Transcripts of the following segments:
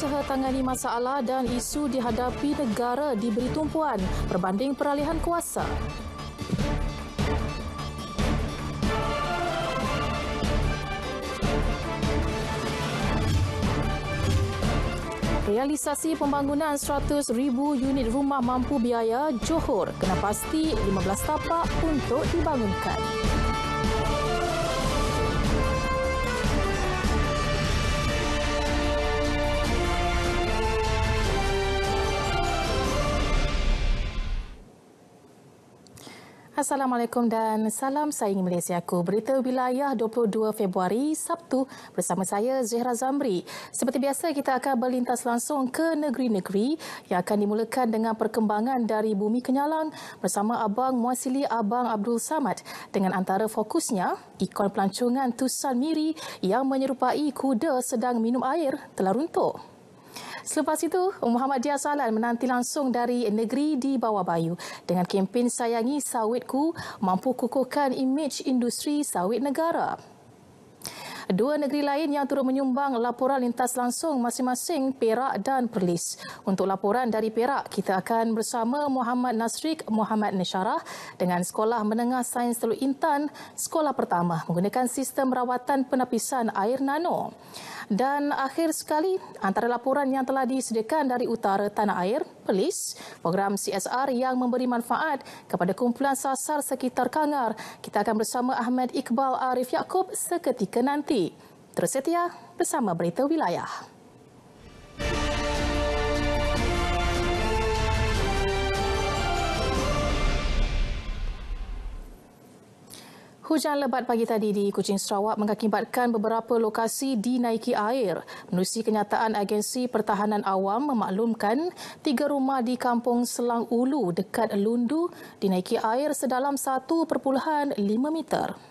berusaha tangani masalah dan isu dihadapi negara diberi tumpuan berbanding peralihan kuasa. Realisasi pembangunan 100,000 unit rumah mampu biaya Johor kena pasti 15 tapak untuk dibangunkan. Assalamualaikum dan salam saing Malaysiaku. Berita wilayah 22 Februari Sabtu bersama saya Zehra Zamri. Seperti biasa kita akan berlintas langsung ke negeri-negeri yang akan dimulakan dengan perkembangan dari Bumi Kenyalang bersama Abang Muasili Abang Abdul Samad dengan antara fokusnya ikon pelancongan Tusan Miri yang menyerupai kuda sedang minum air telah runtuh. Selepas itu, Muhammad Dia Salan menanti langsung dari negeri di bawah bayu dengan kempen Sayangi Sawitku mampu kukuhkan imej industri sawit negara. Dua negeri lain yang turut menyumbang laporan lintas langsung masing-masing Perak dan Perlis. Untuk laporan dari Perak, kita akan bersama Muhammad Nasrik Muhammad Nesharah dengan Sekolah Menengah Sains Teluk Intan, sekolah pertama menggunakan sistem rawatan penapisan air nano. Dan akhir sekali, antara laporan yang telah disediakan dari utara tanah air, Perlis, program CSR yang memberi manfaat kepada kumpulan sasar sekitar Kangar. Kita akan bersama Ahmad Iqbal Arif Yaakob seketika nanti. Terus setia bersama Berita Wilayah. Hujan lebat pagi tadi di Kuching Sarawak mengakibatkan beberapa lokasi dinaiki air. Menerusi kenyataan Agensi Pertahanan Awam memaklumkan tiga rumah di Kampung Selang Ulu dekat Lundu dinaiki air sedalam 1.5 meter.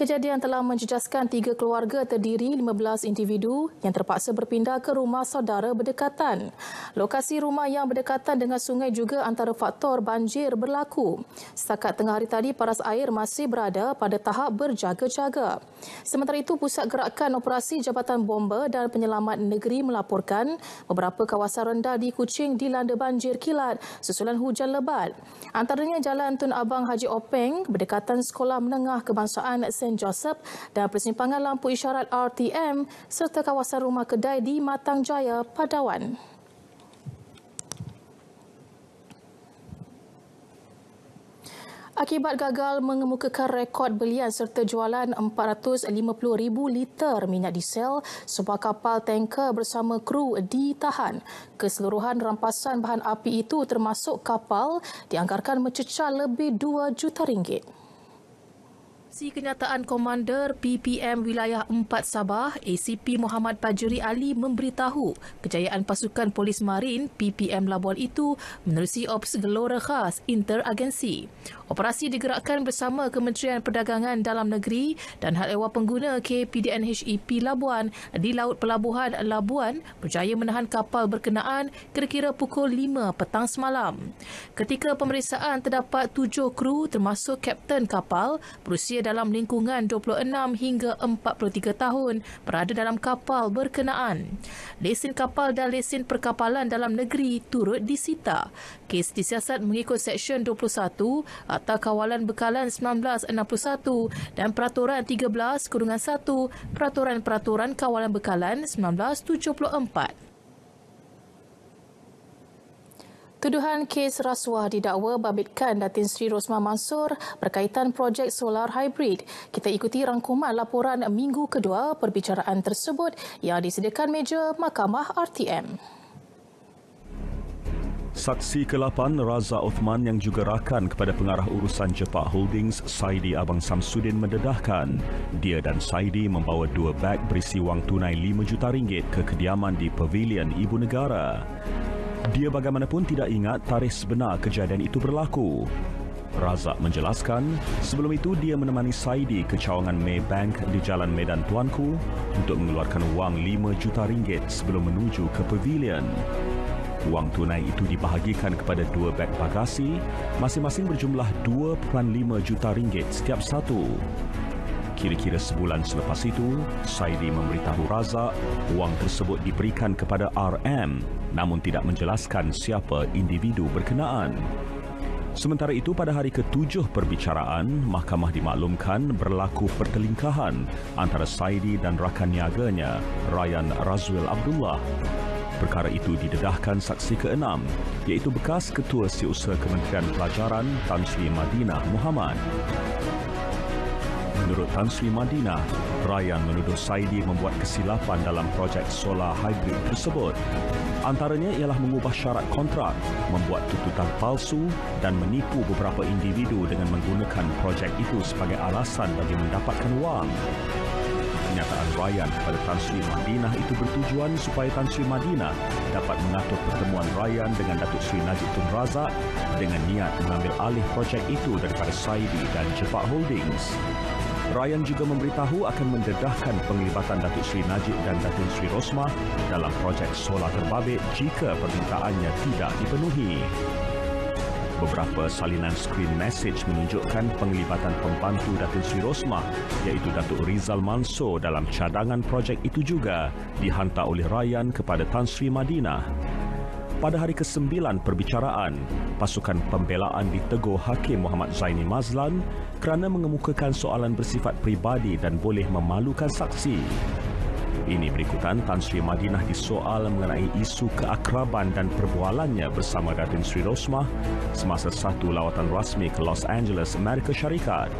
Kejadian telah menjejaskan tiga keluarga terdiri 15 individu yang terpaksa berpindah ke rumah saudara berdekatan. Lokasi rumah yang berdekatan dengan sungai juga antara faktor banjir berlaku. Setakat tengah hari tadi, paras air masih berada pada tahap berjaga-jaga. Sementara itu, Pusat Gerakan Operasi Jabatan Bomba dan Penyelamat Negeri melaporkan beberapa kawasan rendah di Kuching dilanda banjir kilat susulan hujan lebat. Antaranya Jalan Tun Abang Haji Openg berdekatan Sekolah Menengah Kebangsaan St. St. Joseph dan persimpangan lampu isyarat RTM serta kawasan rumah kedai di Matang Jaya, Padawan. Akibat gagal mengemukakan rekod belian serta jualan 450,000 liter minyak diesel, sebuah kapal tanker bersama kru ditahan. Keseluruhan rampasan bahan api itu termasuk kapal dianggarkan mencecah lebih 2 juta ringgit. Si kenyataan Komander PPM Wilayah 4 Sabah, ACP Muhammad Pajuri Ali memberitahu kejayaan pasukan polis marin PPM Labuan itu menerusi Ops Gelora Khas Interagensi. Operasi digerakkan bersama Kementerian Perdagangan Dalam Negeri dan Hal Ehwal Pengguna KPDNHEP Labuan di Laut Pelabuhan Labuan berjaya menahan kapal berkenaan kira-kira pukul 5 petang semalam. Ketika pemeriksaan terdapat tujuh kru termasuk kapten kapal berusia dalam lingkungan 26 hingga 43 tahun berada dalam kapal berkenaan. Lesen kapal dan lesen perkapalan dalam negeri turut disita. Kes disiasat mengikut Seksyen 21 Akta Kawalan Bekalan 1961 dan Peraturan 13 Kurungan 1 Peraturan-Peraturan Kawalan Bekalan 1974. Tuduhan kes rasuah didakwa babitkan Datin Sri Rosma Mansur berkaitan projek solar hybrid. Kita ikuti rangkuman laporan minggu kedua perbicaraan tersebut yang disediakan meja Mahkamah RTM. Saksi ke-8 Raza Uthman yang juga rakan kepada pengarah urusan Jepak Holdings Saidi Abang Samsudin mendedahkan dia dan Saidi membawa dua beg berisi wang tunai 5 juta ringgit ke kediaman di Pavilion Ibu Negara. Dia bagaimanapun tidak ingat tarikh sebenar kejadian itu berlaku. Razak menjelaskan, sebelum itu dia menemani Saidi ke cawangan Maybank di Jalan Medan Tuanku untuk mengeluarkan wang 5 juta ringgit sebelum menuju ke pavilion. Wang tunai itu dibahagikan kepada dua beg bagasi, masing-masing berjumlah 2.5 juta ringgit setiap satu. Kira-kira sebulan selepas itu, Saidi memberitahu Razak wang tersebut diberikan kepada RM namun tidak menjelaskan siapa individu berkenaan. Sementara itu, pada hari ketujuh perbicaraan, mahkamah dimaklumkan berlaku pertelingkahan antara Saidi dan rakan niaganya, Ryan Razwil Abdullah. Perkara itu didedahkan saksi keenam, iaitu bekas Ketua Setiausaha Kementerian Pelajaran Tan Sri Madinah Muhammad. Menurut Tan Sri Madinah, Ryan menuduh Saidi membuat kesilapan dalam projek solar hybrid tersebut. Antaranya ialah mengubah syarat kontrak, membuat tututan palsu dan menipu beberapa individu dengan menggunakan projek itu sebagai alasan bagi mendapatkan wang. Kenyataan Ryan kepada Tan Sri Madinah itu bertujuan supaya Tan Sri Madinah dapat mengatur pertemuan Ryan dengan Datuk Sri Najib Tun Razak dengan niat mengambil alih projek itu daripada Saidi dan Jepak Holdings. Ryan juga memberitahu akan mendedahkan penglibatan Datuk Seri Najib dan Datuk Seri Rosmah dalam projek solar terbabit jika permintaannya tidak dipenuhi. Beberapa salinan skrin message menunjukkan penglibatan pembantu Datuk Seri Rosmah iaitu Datuk Rizal Mansor dalam cadangan projek itu juga dihantar oleh Ryan kepada Tan Sri Madinah. Pada hari ke-9 perbicaraan, pasukan pembelaan ditegur Hakim Muhammad Zaini Mazlan kerana mengemukakan soalan bersifat peribadi dan boleh memalukan saksi. Ini berikutan Tan Sri Madinah disoal mengenai isu keakraban dan perbualannya bersama Datin Sri Rosmah semasa satu lawatan rasmi ke Los Angeles, Amerika Syarikat.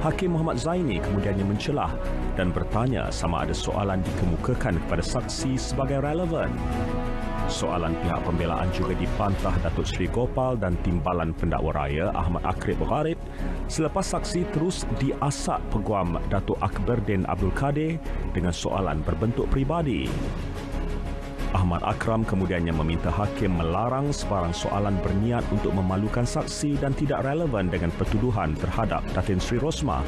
Hakim Muhammad Zaini kemudiannya mencelah dan bertanya sama ada soalan dikemukakan kepada saksi sebagai relevan. Soalan pihak pembelaan juga dipantah Datuk Seri Gopal dan Timbalan Pendakwa Raya Ahmad Akrib Gharib selepas saksi terus diasak peguam Datuk Akberdin Abdul Kadir dengan soalan berbentuk peribadi. Ahmad Akram kemudiannya meminta hakim melarang sebarang soalan berniat untuk memalukan saksi dan tidak relevan dengan pertuduhan terhadap Datin Sri Rosmah.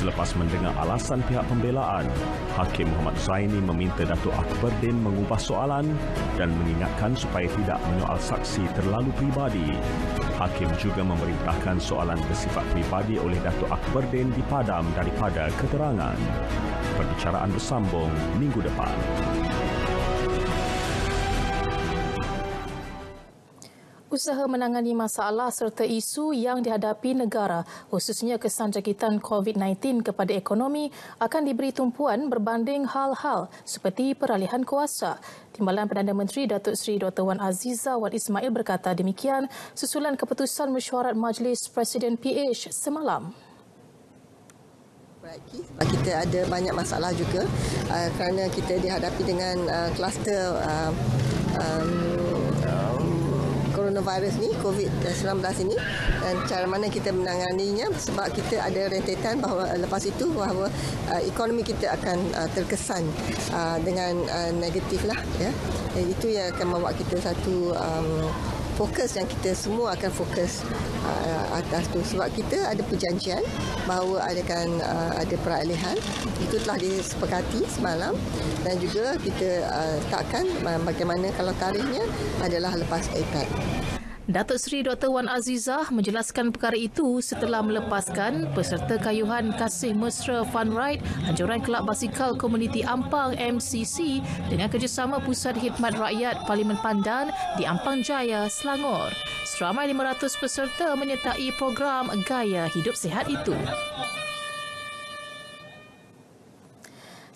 Selepas mendengar alasan pihak pembelaan, Hakim Muhammad Zaini meminta Datuk Akberdin mengubah soalan dan mengingatkan supaya tidak menyoal saksi terlalu pribadi. Hakim juga memerintahkan soalan bersifat pribadi oleh Datuk Akberdin dipadam daripada keterangan. Perbicaraan bersambung minggu depan. Usaha menangani masalah serta isu yang dihadapi negara, khususnya kesan jangkitan COVID-19 kepada ekonomi akan diberi tumpuan berbanding hal-hal seperti peralihan kuasa. Timbalan Perdana Menteri Datuk Seri Dr. Wan Aziza Wan Ismail berkata demikian susulan keputusan mesyuarat Majlis Presiden PH semalam. Kita ada banyak masalah juga uh, kerana kita dihadapi dengan uh, kluster uh, um, coronavirus ni COVID-19 ini dan cara mana kita menanganinya sebab kita ada rentetan bahawa lepas itu bahawa uh, ekonomi kita akan uh, terkesan uh, dengan uh, negatif lah ya. Dan itu yang akan membawa kita satu um, fokus yang kita semua akan fokus uh, atas tu. Sebab kita ada perjanjian bahawa adakan uh, ada peralihan. Itu telah disepakati semalam. Dan juga kita uh, takkan bagaimana kalau tarikhnya adalah lepas ikat. Datuk Seri Dr. Wan Azizah menjelaskan perkara itu setelah melepaskan peserta kayuhan Kasih Mesra Fun Ride Anjuran Kelab Basikal Komuniti Ampang MCC dengan kerjasama Pusat Khidmat Rakyat Parlimen Pandan di Ampang Jaya, Selangor. Seramai 500 peserta menyertai program Gaya Hidup Sihat itu.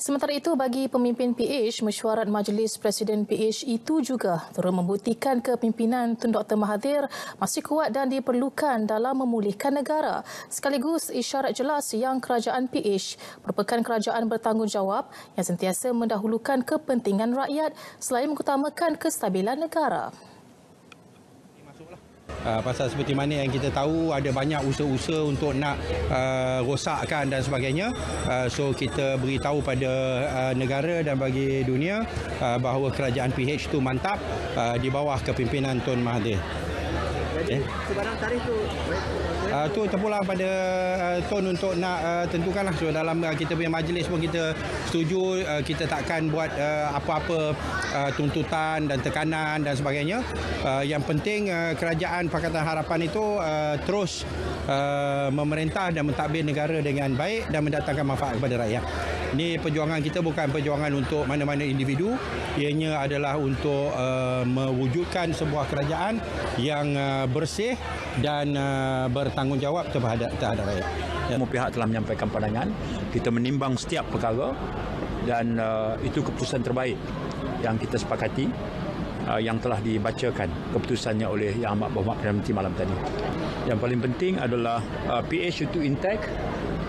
Sementara itu, bagi pemimpin PH, mesyuarat Majlis Presiden PH itu juga turut membuktikan kepimpinan Tun Dr. Mahathir masih kuat dan diperlukan dalam memulihkan negara. Sekaligus isyarat jelas yang kerajaan PH merupakan kerajaan bertanggungjawab yang sentiasa mendahulukan kepentingan rakyat selain mengutamakan kestabilan negara. Uh, pasal seperti mana yang kita tahu ada banyak usaha-usaha untuk nak uh, rosakkan dan sebagainya. Uh, so kita beritahu pada uh, negara dan bagi dunia uh, bahawa kerajaan PH itu mantap uh, di bawah kepimpinan Tun Mahathir. Jadi, sebarang tarikh tu Uh, tu terpulang pada uh, Tun untuk nak uh, tentukanlah so dalam uh, kita punya majlis pun kita setuju uh, kita takkan buat uh, apa-apa uh, tuntutan dan tekanan dan sebagainya. Uh, yang penting uh, kerajaan Pakatan Harapan itu uh, terus uh, memerintah dan mentadbir negara dengan baik dan mendatangkan manfaat kepada rakyat. Ini perjuangan kita bukan perjuangan untuk mana-mana individu, ianya adalah untuk uh, mewujudkan sebuah kerajaan yang uh, bersih dan uh, bertanggungjawab terhadap terhadap rakyat. Semua pihak telah menyampaikan pandangan. Kita menimbang setiap perkara dan uh, itu keputusan terbaik yang kita sepakati uh, yang telah dibacakan keputusannya oleh Yang Amat Berhormat Perdana Menteri malam tadi. Yang paling penting adalah uh, PH itu intact,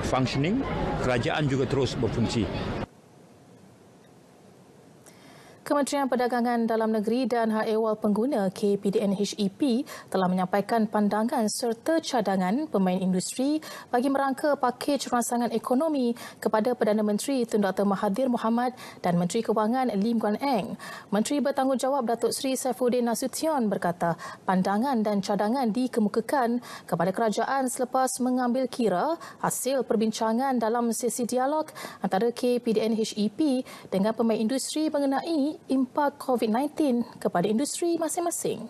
functioning, kerajaan juga terus berfungsi. Kementerian Perdagangan Dalam Negeri dan Hak Ehwal Pengguna KPDN HEP telah menyampaikan pandangan serta cadangan pemain industri bagi merangka pakej rangsangan ekonomi kepada Perdana Menteri Tun Dr. Mahathir Mohamad dan Menteri Kewangan Lim Guan Eng. Menteri Bertanggungjawab Datuk Seri Saifuddin Nasution berkata pandangan dan cadangan dikemukakan kepada kerajaan selepas mengambil kira hasil perbincangan dalam sesi dialog antara KPDN HEP dengan pemain industri mengenai impak COVID-19 kepada industri masing-masing.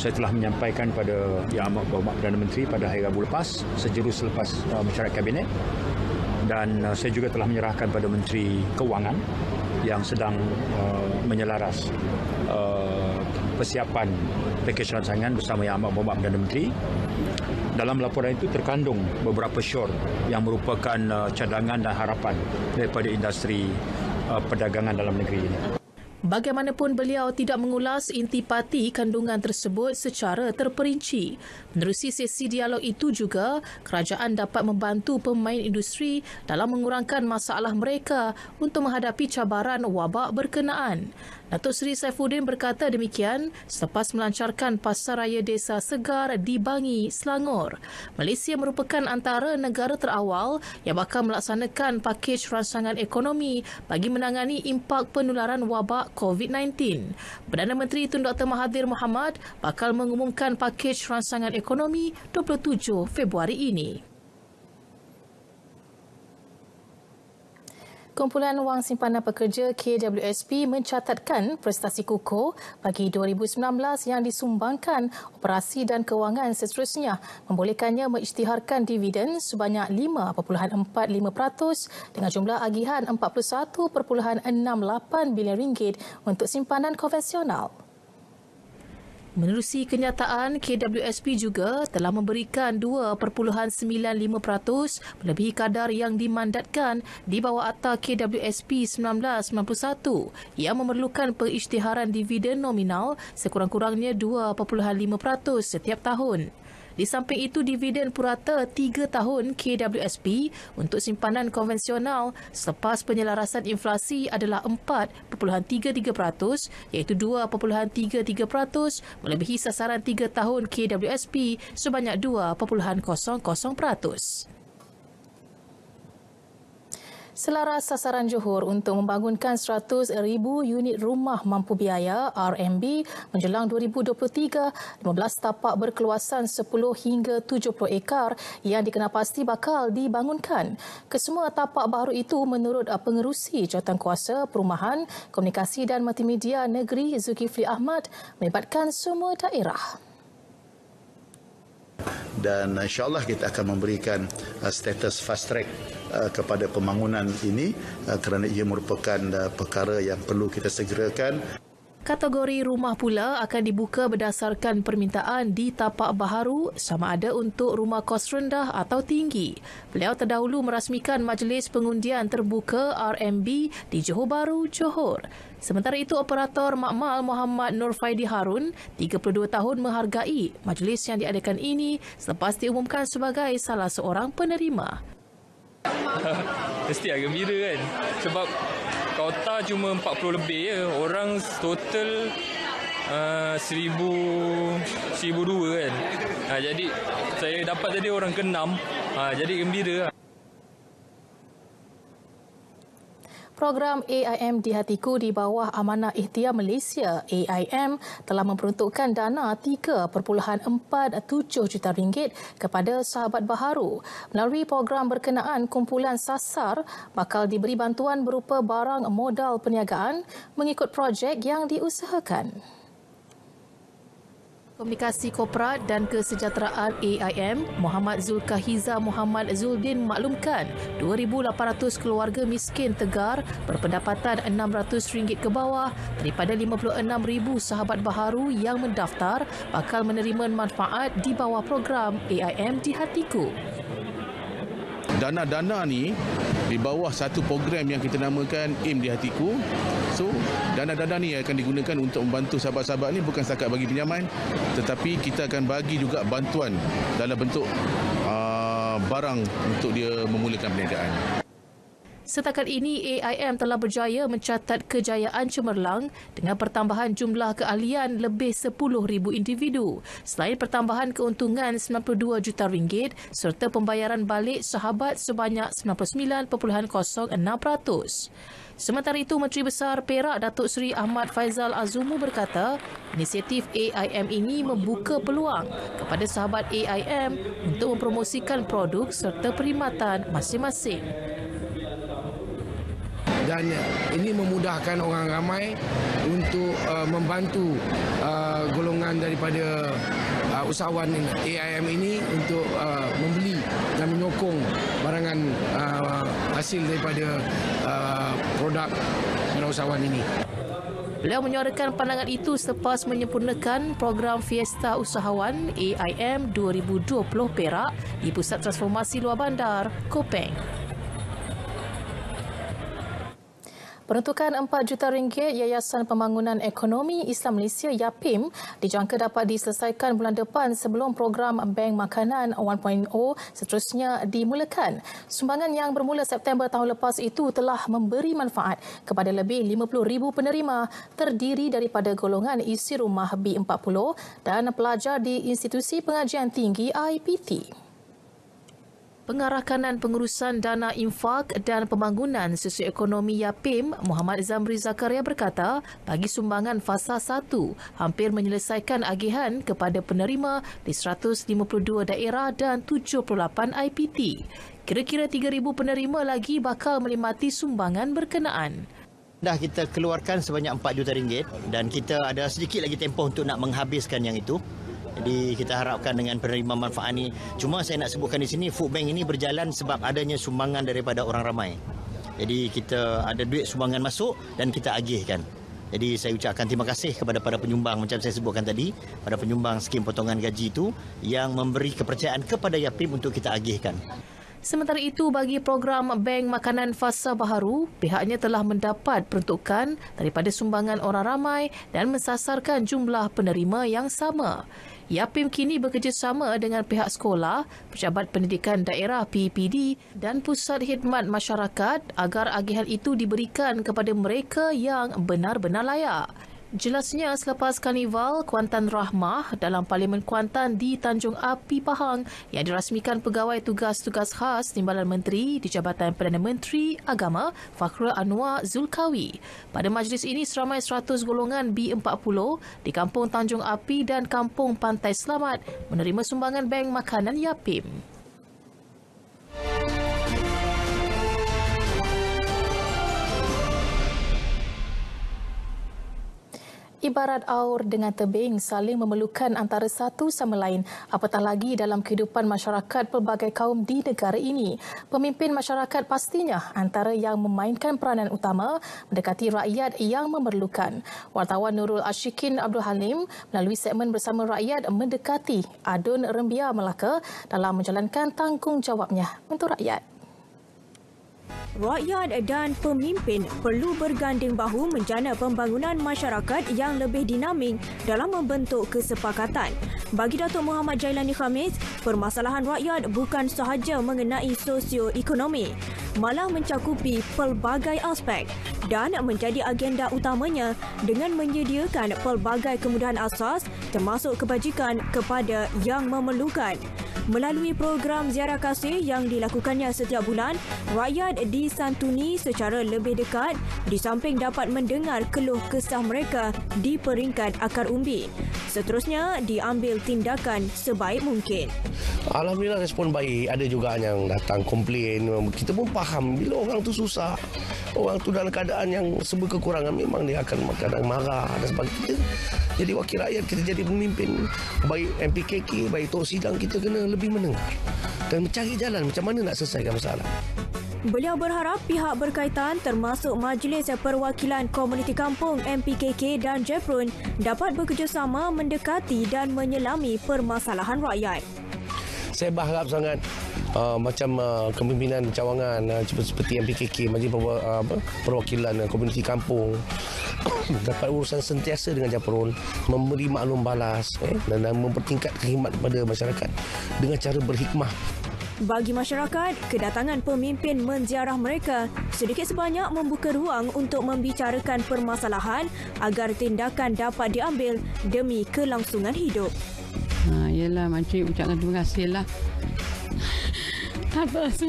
Saya telah menyampaikan pada Yang Amat Berhormat Perdana Menteri pada hari Rabu lepas, sejurus selepas uh, mesyuarat kabinet dan uh, saya juga telah menyerahkan pada Menteri Kewangan yang sedang uh, menyelaras uh, persiapan pakej rancangan bersama Yang Amat Berhormat Perdana Menteri dalam laporan itu terkandung beberapa syur yang merupakan uh, cadangan dan harapan daripada industri uh, perdagangan dalam negeri ini. Bagaimanapun beliau tidak mengulas intipati kandungan tersebut secara terperinci. Menerusi sesi dialog itu juga, kerajaan dapat membantu pemain industri dalam mengurangkan masalah mereka untuk menghadapi cabaran wabak berkenaan. Datuk Seri Saifuddin berkata demikian selepas melancarkan Pasar Raya Desa Segar di Bangi, Selangor. Malaysia merupakan antara negara terawal yang bakal melaksanakan pakej rancangan ekonomi bagi menangani impak penularan wabak COVID-19. Perdana Menteri Tun Dr. Mahathir Mohamad bakal mengumumkan pakej rancangan ekonomi 27 Februari ini. Kumpulan Wang Simpanan Pekerja KWSP mencatatkan prestasi kukuh bagi 2019 yang disumbangkan operasi dan kewangan seterusnya membolehkannya mengisytiharkan dividen sebanyak 5.45% dengan jumlah agihan 41.68 bilion ringgit untuk simpanan konvensional. Menerusi kenyataan, KWSP juga telah memberikan 2.95% melebihi kadar yang dimandatkan di bawah Akta KWSP 1991 yang memerlukan pengisytiharan dividen nominal sekurang-kurangnya 2.5% setiap tahun. Di samping itu, dividen purata 3 tahun KWSP untuk simpanan konvensional selepas penyelarasan inflasi adalah 4.33% iaitu 2.33% melebihi sasaran 3 tahun KWSP sebanyak 2.00%. Selaras sasaran Johor untuk membangunkan 100,000 unit rumah mampu biaya RMB menjelang 2023, 15 tapak berkeluasan 10 hingga 70 ekar yang dikenal-pasti bakal dibangunkan. Kesemua tapak baru itu menurut pengerusi Jawatankuasa Perumahan, Komunikasi dan Multimedia Negeri Zulkifli Ahmad melibatkan semua daerah dan insyaAllah kita akan memberikan uh, status fast track uh, kepada pembangunan ini uh, kerana ia merupakan perkara yang perlu kita segerakan. Kategori rumah pula akan dibuka berdasarkan permintaan di tapak baharu sama ada untuk rumah kos rendah atau tinggi. Beliau terdahulu merasmikan majlis pengundian terbuka RMB di Johor Bahru, Johor. Sementara itu, operator makmal Muhammad Nur Faidi Harun, 32 tahun menghargai majlis yang diadakan ini selepas diumumkan sebagai salah seorang penerima. Mesti agak gembira kan sebab kota cuma 40 lebih je. Orang total uh, 1000 1002 kan. Ha, jadi saya dapat jadi orang keenam. Ha, jadi gembira. Program AIM di Hatiku di bawah Amanah Ikhtiar Malaysia AIM telah memperuntukkan dana 3.47 juta ringgit kepada sahabat baharu. Melalui program berkenaan kumpulan sasar bakal diberi bantuan berupa barang modal perniagaan mengikut projek yang diusahakan. Komunikasi Korporat dan Kesejahteraan AIM, Muhammad Zulkahiza Muhammad Zuldin maklumkan 2,800 keluarga miskin Tegar berpendapatan RM600 ke bawah daripada 56,000 sahabat baharu yang mendaftar bakal menerima manfaat di bawah program AIM di Hatiku dana-dana ni di bawah satu program yang kita namakan AIM di Hatiku. So, dana-dana ni akan digunakan untuk membantu sahabat-sahabat ni bukan setakat bagi pinjaman tetapi kita akan bagi juga bantuan dalam bentuk uh, barang untuk dia memulakan perniagaan. Setakat ini, AIM telah berjaya mencatat kejayaan cemerlang dengan pertambahan jumlah keahlian lebih 10,000 individu selain pertambahan keuntungan 92 juta ringgit serta pembayaran balik sahabat sebanyak 99.06%. Sementara itu, Menteri Besar Perak Datuk Seri Ahmad Faizal Azumu berkata, inisiatif AIM ini membuka peluang kepada sahabat AIM untuk mempromosikan produk serta perkhidmatan masing-masing dan ini memudahkan orang ramai untuk uh, membantu uh, golongan daripada uh, usahawan AIM ini untuk uh, membeli dan menyokong barangan uh, hasil daripada uh, produk usahawan ini. Beliau menyuarakan pandangan itu selepas menyempurnakan program Fiesta Usahawan AIM 2020 Perak di Pusat Transformasi Luar Bandar, Kopeng. Peruntukan 4 juta ringgit Yayasan Pembangunan Ekonomi Islam Malaysia YAPIM dijangka dapat diselesaikan bulan depan sebelum program Bank Makanan 1.0 seterusnya dimulakan. Sumbangan yang bermula September tahun lepas itu telah memberi manfaat kepada lebih 50,000 penerima terdiri daripada golongan isi rumah B40 dan pelajar di institusi pengajian tinggi IPT. Pengarah Kanan Pengurusan Dana Infak dan Pembangunan Sosioekonomi YAPIM, Muhammad Zamri Zakaria berkata, bagi sumbangan fasa 1 hampir menyelesaikan agihan kepada penerima di 152 daerah dan 78 IPT. Kira-kira 3,000 penerima lagi bakal menikmati sumbangan berkenaan. Dah kita keluarkan sebanyak 4 juta ringgit dan kita ada sedikit lagi tempoh untuk nak menghabiskan yang itu. Jadi kita harapkan dengan penerima manfaat ini. Cuma saya nak sebutkan di sini, food bank ini berjalan sebab adanya sumbangan daripada orang ramai. Jadi kita ada duit sumbangan masuk dan kita agihkan. Jadi saya ucapkan terima kasih kepada para penyumbang macam saya sebutkan tadi, pada penyumbang skim potongan gaji itu yang memberi kepercayaan kepada YAPIM untuk kita agihkan. Sementara itu, bagi program Bank Makanan Fasa Baharu, pihaknya telah mendapat peruntukan daripada sumbangan orang ramai dan mensasarkan jumlah penerima yang sama. Yapim kini bekerjasama dengan pihak sekolah, Pejabat Pendidikan Daerah PPD dan Pusat Khidmat Masyarakat agar agihan itu diberikan kepada mereka yang benar-benar layak. Jelasnya selepas karnival Kuantan Rahmah dalam Parlimen Kuantan di Tanjung Api Pahang yang dirasmikan pegawai tugas-tugas khas Timbalan Menteri di Jabatan Perdana Menteri Agama Fakhrul Anwar Zulkawi. Pada majlis ini seramai 100 golongan B40 di Kampung Tanjung Api dan Kampung Pantai Selamat menerima sumbangan bank makanan Yapim. Ibarat aur dengan tebing saling memerlukan antara satu sama lain apatah lagi dalam kehidupan masyarakat pelbagai kaum di negara ini. Pemimpin masyarakat pastinya antara yang memainkan peranan utama mendekati rakyat yang memerlukan. Wartawan Nurul Ashikin Abdul Halim melalui segmen bersama rakyat mendekati Adun Rembia Melaka dalam menjalankan tanggungjawabnya untuk rakyat. Rakyat dan pemimpin perlu berganding bahu menjana pembangunan masyarakat yang lebih dinamik dalam membentuk kesepakatan. Bagi Datuk Muhammad Jailani Khamis, permasalahan rakyat bukan sahaja mengenai sosioekonomi, malah mencakupi pelbagai aspek dan menjadi agenda utamanya dengan menyediakan pelbagai kemudahan asas termasuk kebajikan kepada yang memerlukan. Melalui program ziarah kasih yang dilakukannya setiap bulan, rakyat disantuni secara lebih dekat di samping dapat mendengar keluh kesah mereka di peringkat akar umbi. Seterusnya, diambil tindakan sebaik mungkin. Alhamdulillah respon baik. Ada juga yang datang komplain. Kita pun faham bila orang tu susah. Orang tu dalam keadaan yang serba kekurangan memang dia akan kadang marah dan sebagainya. Jadi wakil rakyat kita jadi pemimpin baik MPKK, baik tok sidang kita kena lebih mendengar dan mencari jalan macam mana nak selesaikan masalah. Beliau berharap pihak berkaitan termasuk Majlis Perwakilan Komuniti Kampung MPKK dan Jeprun dapat bekerjasama mendekati dan menyelami permasalahan rakyat. Saya berharap sangat uh, macam uh, kepimpinan cawangan uh, seperti MPKK, Majlis uh, Perwakilan uh, Komuniti Kampung dapat urusan sentiasa dengan Jeprun memberi maklum balas eh, dan, dan mempertingkat khidmat kepada masyarakat dengan cara berhikmah bagi masyarakat, kedatangan pemimpin menziarah mereka sedikit sebanyak membuka ruang untuk membicarakan permasalahan agar tindakan dapat diambil demi kelangsungan hidup. Ha, yelah, makcik ucapkan terima kasih lah. Atas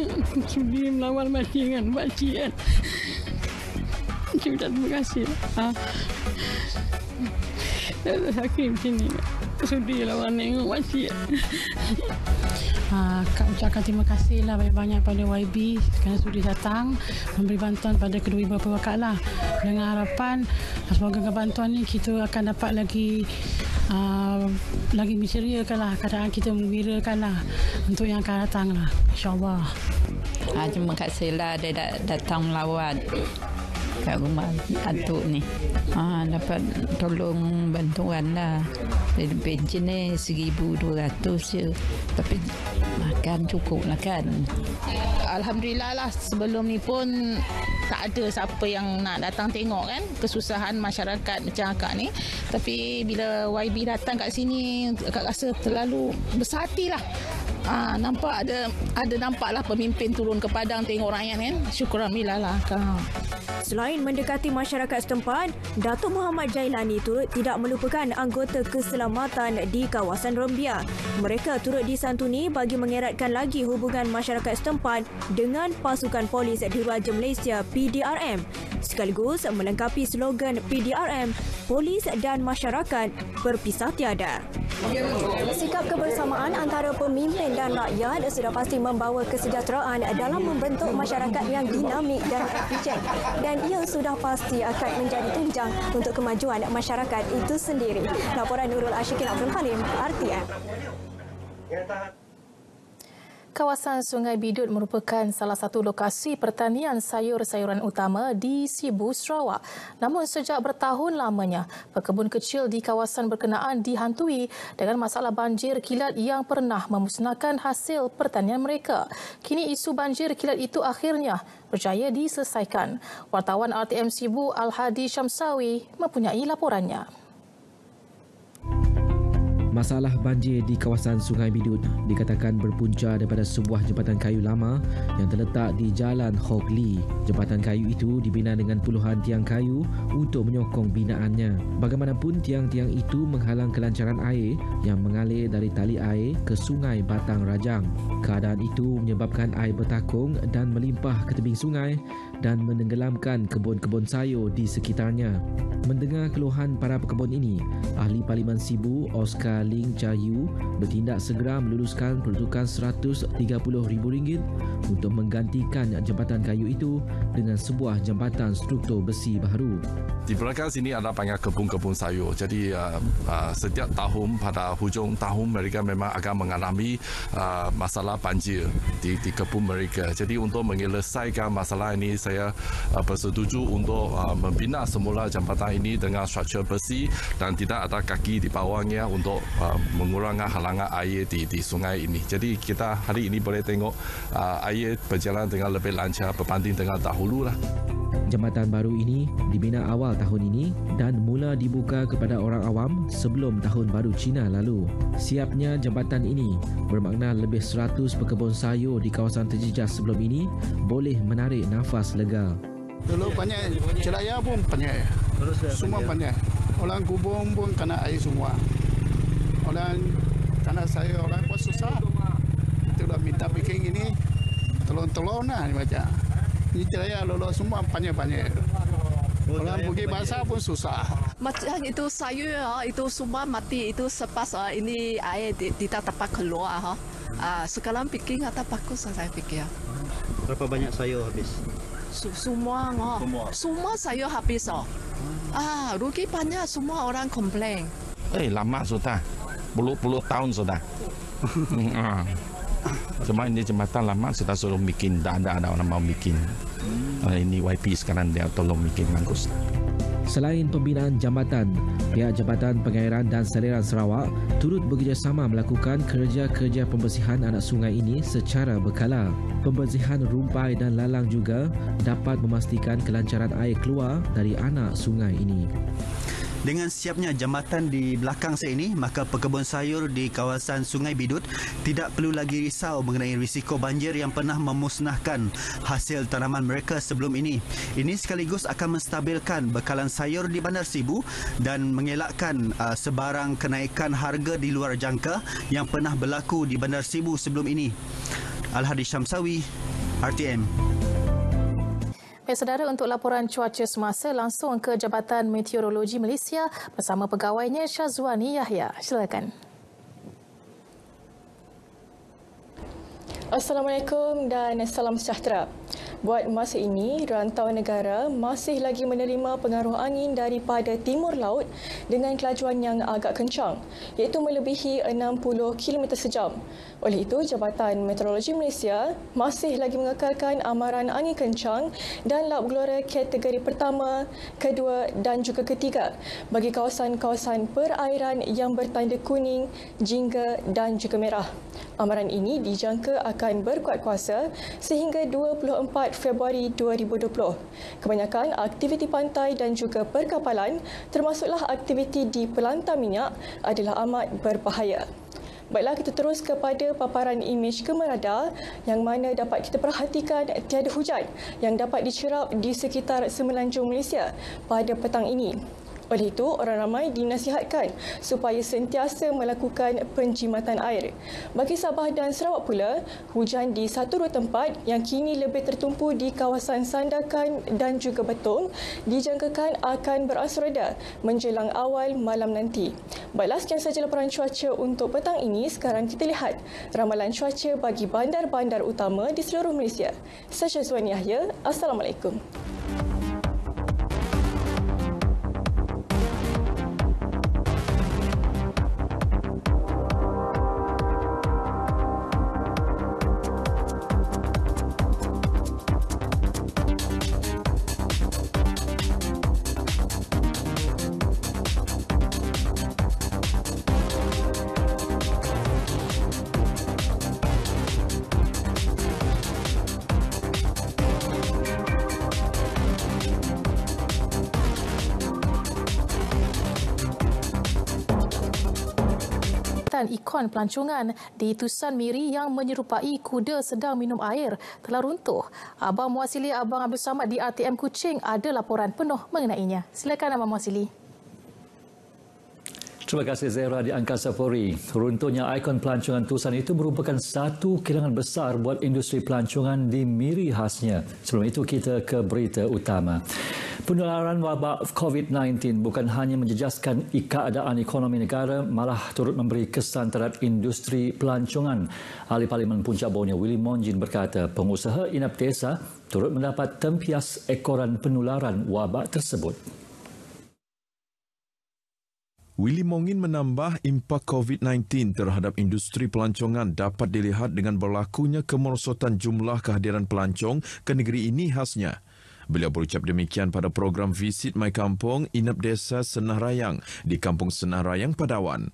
sudi melawan makcik dengan makcik kan. Makcik ucap terima kasih. Ha. Hakim sini sudi lawan tengok makcik. Ha, Kak ucapkan terima kasih lah banyak-banyak pada YB kerana sudi datang memberi bantuan pada kedua ibu bapa lah. Dengan harapan semoga bantuan ni kita akan dapat lagi uh, lagi misteriakan lah keadaan kita menggembirakan lah untuk yang akan datang lah. InsyaAllah. Ha, terima kasih lah dia datang melawat kat rumah atuk ni. Ha, dapat tolong bantuan lah. Dari pension ni RM1,200 je. Tapi makan cukup lah kan. Alhamdulillah lah sebelum ni pun tak ada siapa yang nak datang tengok kan kesusahan masyarakat macam akak ni. Tapi bila YB datang kat sini, akak rasa terlalu besar hati lah. Ha, nampak ada ada nampaklah pemimpin turun ke padang tengok rakyat kan. Syukur alhamdulillah lah. Kak. Selain mendekati masyarakat setempat, Datuk Muhammad Jailani turut tidak melupakan anggota keselamatan di kawasan Rembia. Mereka turut disantuni bagi mengeratkan lagi hubungan masyarakat setempat dengan pasukan polis Diraja Malaysia PDRM sekaligus melengkapi slogan PDRM, polis dan masyarakat berpisah tiada. Sikap kebersamaan antara pemimpin dan rakyat sudah pasti membawa kesejahteraan dalam membentuk masyarakat yang dinamik dan efisien dan ia sudah pasti akan menjadi tunjang untuk kemajuan masyarakat itu sendiri. Laporan Nurul Ashikin Abdul Halim, RTM. Kawasan Sungai Bidut merupakan salah satu lokasi pertanian sayur-sayuran utama di Sibu, Sarawak. Namun sejak bertahun lamanya, pekebun kecil di kawasan berkenaan dihantui dengan masalah banjir kilat yang pernah memusnahkan hasil pertanian mereka. Kini isu banjir kilat itu akhirnya berjaya diselesaikan. Wartawan RTM Sibu Al-Hadi Syamsawi mempunyai laporannya. Masalah banjir di kawasan Sungai Bidut dikatakan berpunca daripada sebuah jambatan kayu lama yang terletak di Jalan Hog Lee. Jambatan kayu itu dibina dengan puluhan tiang kayu untuk menyokong binaannya. Bagaimanapun tiang-tiang itu menghalang kelancaran air yang mengalir dari tali air ke Sungai Batang Rajang. Keadaan itu menyebabkan air bertakung dan melimpah ke tebing sungai dan menenggelamkan kebun-kebun sayur di sekitarnya. Mendengar keluhan para pekebun ini, Ahli Parlimen Sibu Oscar Ling Cahyu bertindak segera meluluskan peruntukan RM130,000 untuk menggantikan jambatan kayu itu dengan sebuah jambatan struktur besi baru. Di belakang sini ada banyak kebun-kebun sayur. Jadi uh, uh, setiap tahun pada hujung tahun mereka memang akan mengalami uh, masalah banjir di, di kebun mereka. Jadi untuk menyelesaikan masalah ini saya uh, bersetuju untuk uh, membina semula jambatan ini dengan struktur besi dan tidak ada kaki di bawahnya untuk uh, mengurangkan halangan air di, di sungai ini. Jadi kita hari ini boleh tengok uh, air berjalan dengan lebih lancar berbanding dengan dahulu lah. Jambatan baru ini dibina awal tahun ini dan mula dibuka kepada orang awam sebelum tahun baru Cina lalu. Siapnya jambatan ini bermakna lebih 100 pekebun sayur di kawasan terjejas sebelum ini boleh menarik nafas lega. Dulu banyak celaya pun banyak. Semua banyak. Orang kubung pun kena air semua. Orang tanah sayur orang pun susah. Itulah minta bikin ini tolong-tolong lah macam. Ini celaya lolo semua banyak-banyak. Orang pergi basah pun susah. Macam itu sayur itu semua mati itu sepas ini air tidak dapat keluar ha. Uh, sekarang bikin atau bagus saya fikir. Berapa banyak sayur habis? Semua, oh. semua. Semua sayur habis. Oh. Ah, rugi banyak semua orang komplain. Eh, lama sudah. Puluh-puluh tahun sudah. Ah. Cuma ini jembatan lama kita suruh bikin. Tak ada, ada orang mau bikin. Uh, ini YP sekarang dia tolong bikin bagus. Selain pembinaan jambatan, pihak Jabatan Pengairan dan Saliran Sarawak turut bekerjasama melakukan kerja-kerja pembersihan anak sungai ini secara berkala. Pembersihan rumpai dan lalang juga dapat memastikan kelancaran air keluar dari anak sungai ini. Dengan siapnya jambatan di belakang saya ini, maka pekebun sayur di kawasan Sungai Bidut tidak perlu lagi risau mengenai risiko banjir yang pernah memusnahkan hasil tanaman mereka sebelum ini. Ini sekaligus akan menstabilkan bekalan sayur di Bandar Sibu dan mengelakkan uh, sebarang kenaikan harga di luar jangka yang pernah berlaku di Bandar Sibu sebelum ini. Al-Hadi Syamsawi, RTM. Baik saudara untuk laporan cuaca semasa langsung ke Jabatan Meteorologi Malaysia bersama pegawainya Syazwani Yahya. Silakan. Assalamualaikum dan salam sejahtera. Buat masa ini, rantau negara masih lagi menerima pengaruh angin daripada timur laut dengan kelajuan yang agak kencang, iaitu melebihi 60 km sejam. Oleh itu, Jabatan Meteorologi Malaysia masih lagi mengekalkan amaran angin kencang dan laup gelora kategori pertama, kedua dan juga ketiga bagi kawasan-kawasan perairan yang bertanda kuning, jingga dan juga merah. Amaran ini dijangka akan berkuat kuasa sehingga 24 Februari 2020. Kebanyakan aktiviti pantai dan juga perkapalan termasuklah aktiviti di pelantar minyak adalah amat berbahaya. Baiklah kita terus kepada paparan imej kemerada yang mana dapat kita perhatikan tiada hujan yang dapat dicerap di sekitar semenanjung Malaysia pada petang ini. Oleh itu, orang ramai dinasihatkan supaya sentiasa melakukan penjimatan air. Bagi Sabah dan Sarawak pula, hujan di satu dua tempat yang kini lebih tertumpu di kawasan Sandakan dan juga Betong dijangkakan akan beransur reda menjelang awal malam nanti. Baiklah, sekian sahaja laporan cuaca untuk petang ini. Sekarang kita lihat ramalan cuaca bagi bandar-bandar utama di seluruh Malaysia. Saya Syazwan Yahya. Assalamualaikum. Ikon pelancongan di Tusan Miri yang menyerupai kuda sedang minum air telah runtuh. Abang Muasili Abang Abdul Samad di ATM Kuching ada laporan penuh mengenainya. Silakan Abang Muasili. Terima kasih Zahra di Angkasa Puri. Runtuhnya ikon pelancongan Tusan itu merupakan satu kehilangan besar buat industri pelancongan di Miri khasnya. Sebelum itu kita ke berita utama. Penularan wabak COVID-19 bukan hanya menjejaskan keadaan ekonomi negara, malah turut memberi kesan terhadap industri pelancongan. Ahli Parlimen Puncak Borneo Willy Monjin berkata pengusaha inap desa turut mendapat tempias ekoran penularan wabak tersebut. Willy Mongin menambah impak COVID-19 terhadap industri pelancongan dapat dilihat dengan berlakunya kemerosotan jumlah kehadiran pelancong ke negeri ini khasnya. Beliau berucap demikian pada program Visit My Kampung Inap Desa Senah Rayang di Kampung Senah Rayang, Padawan.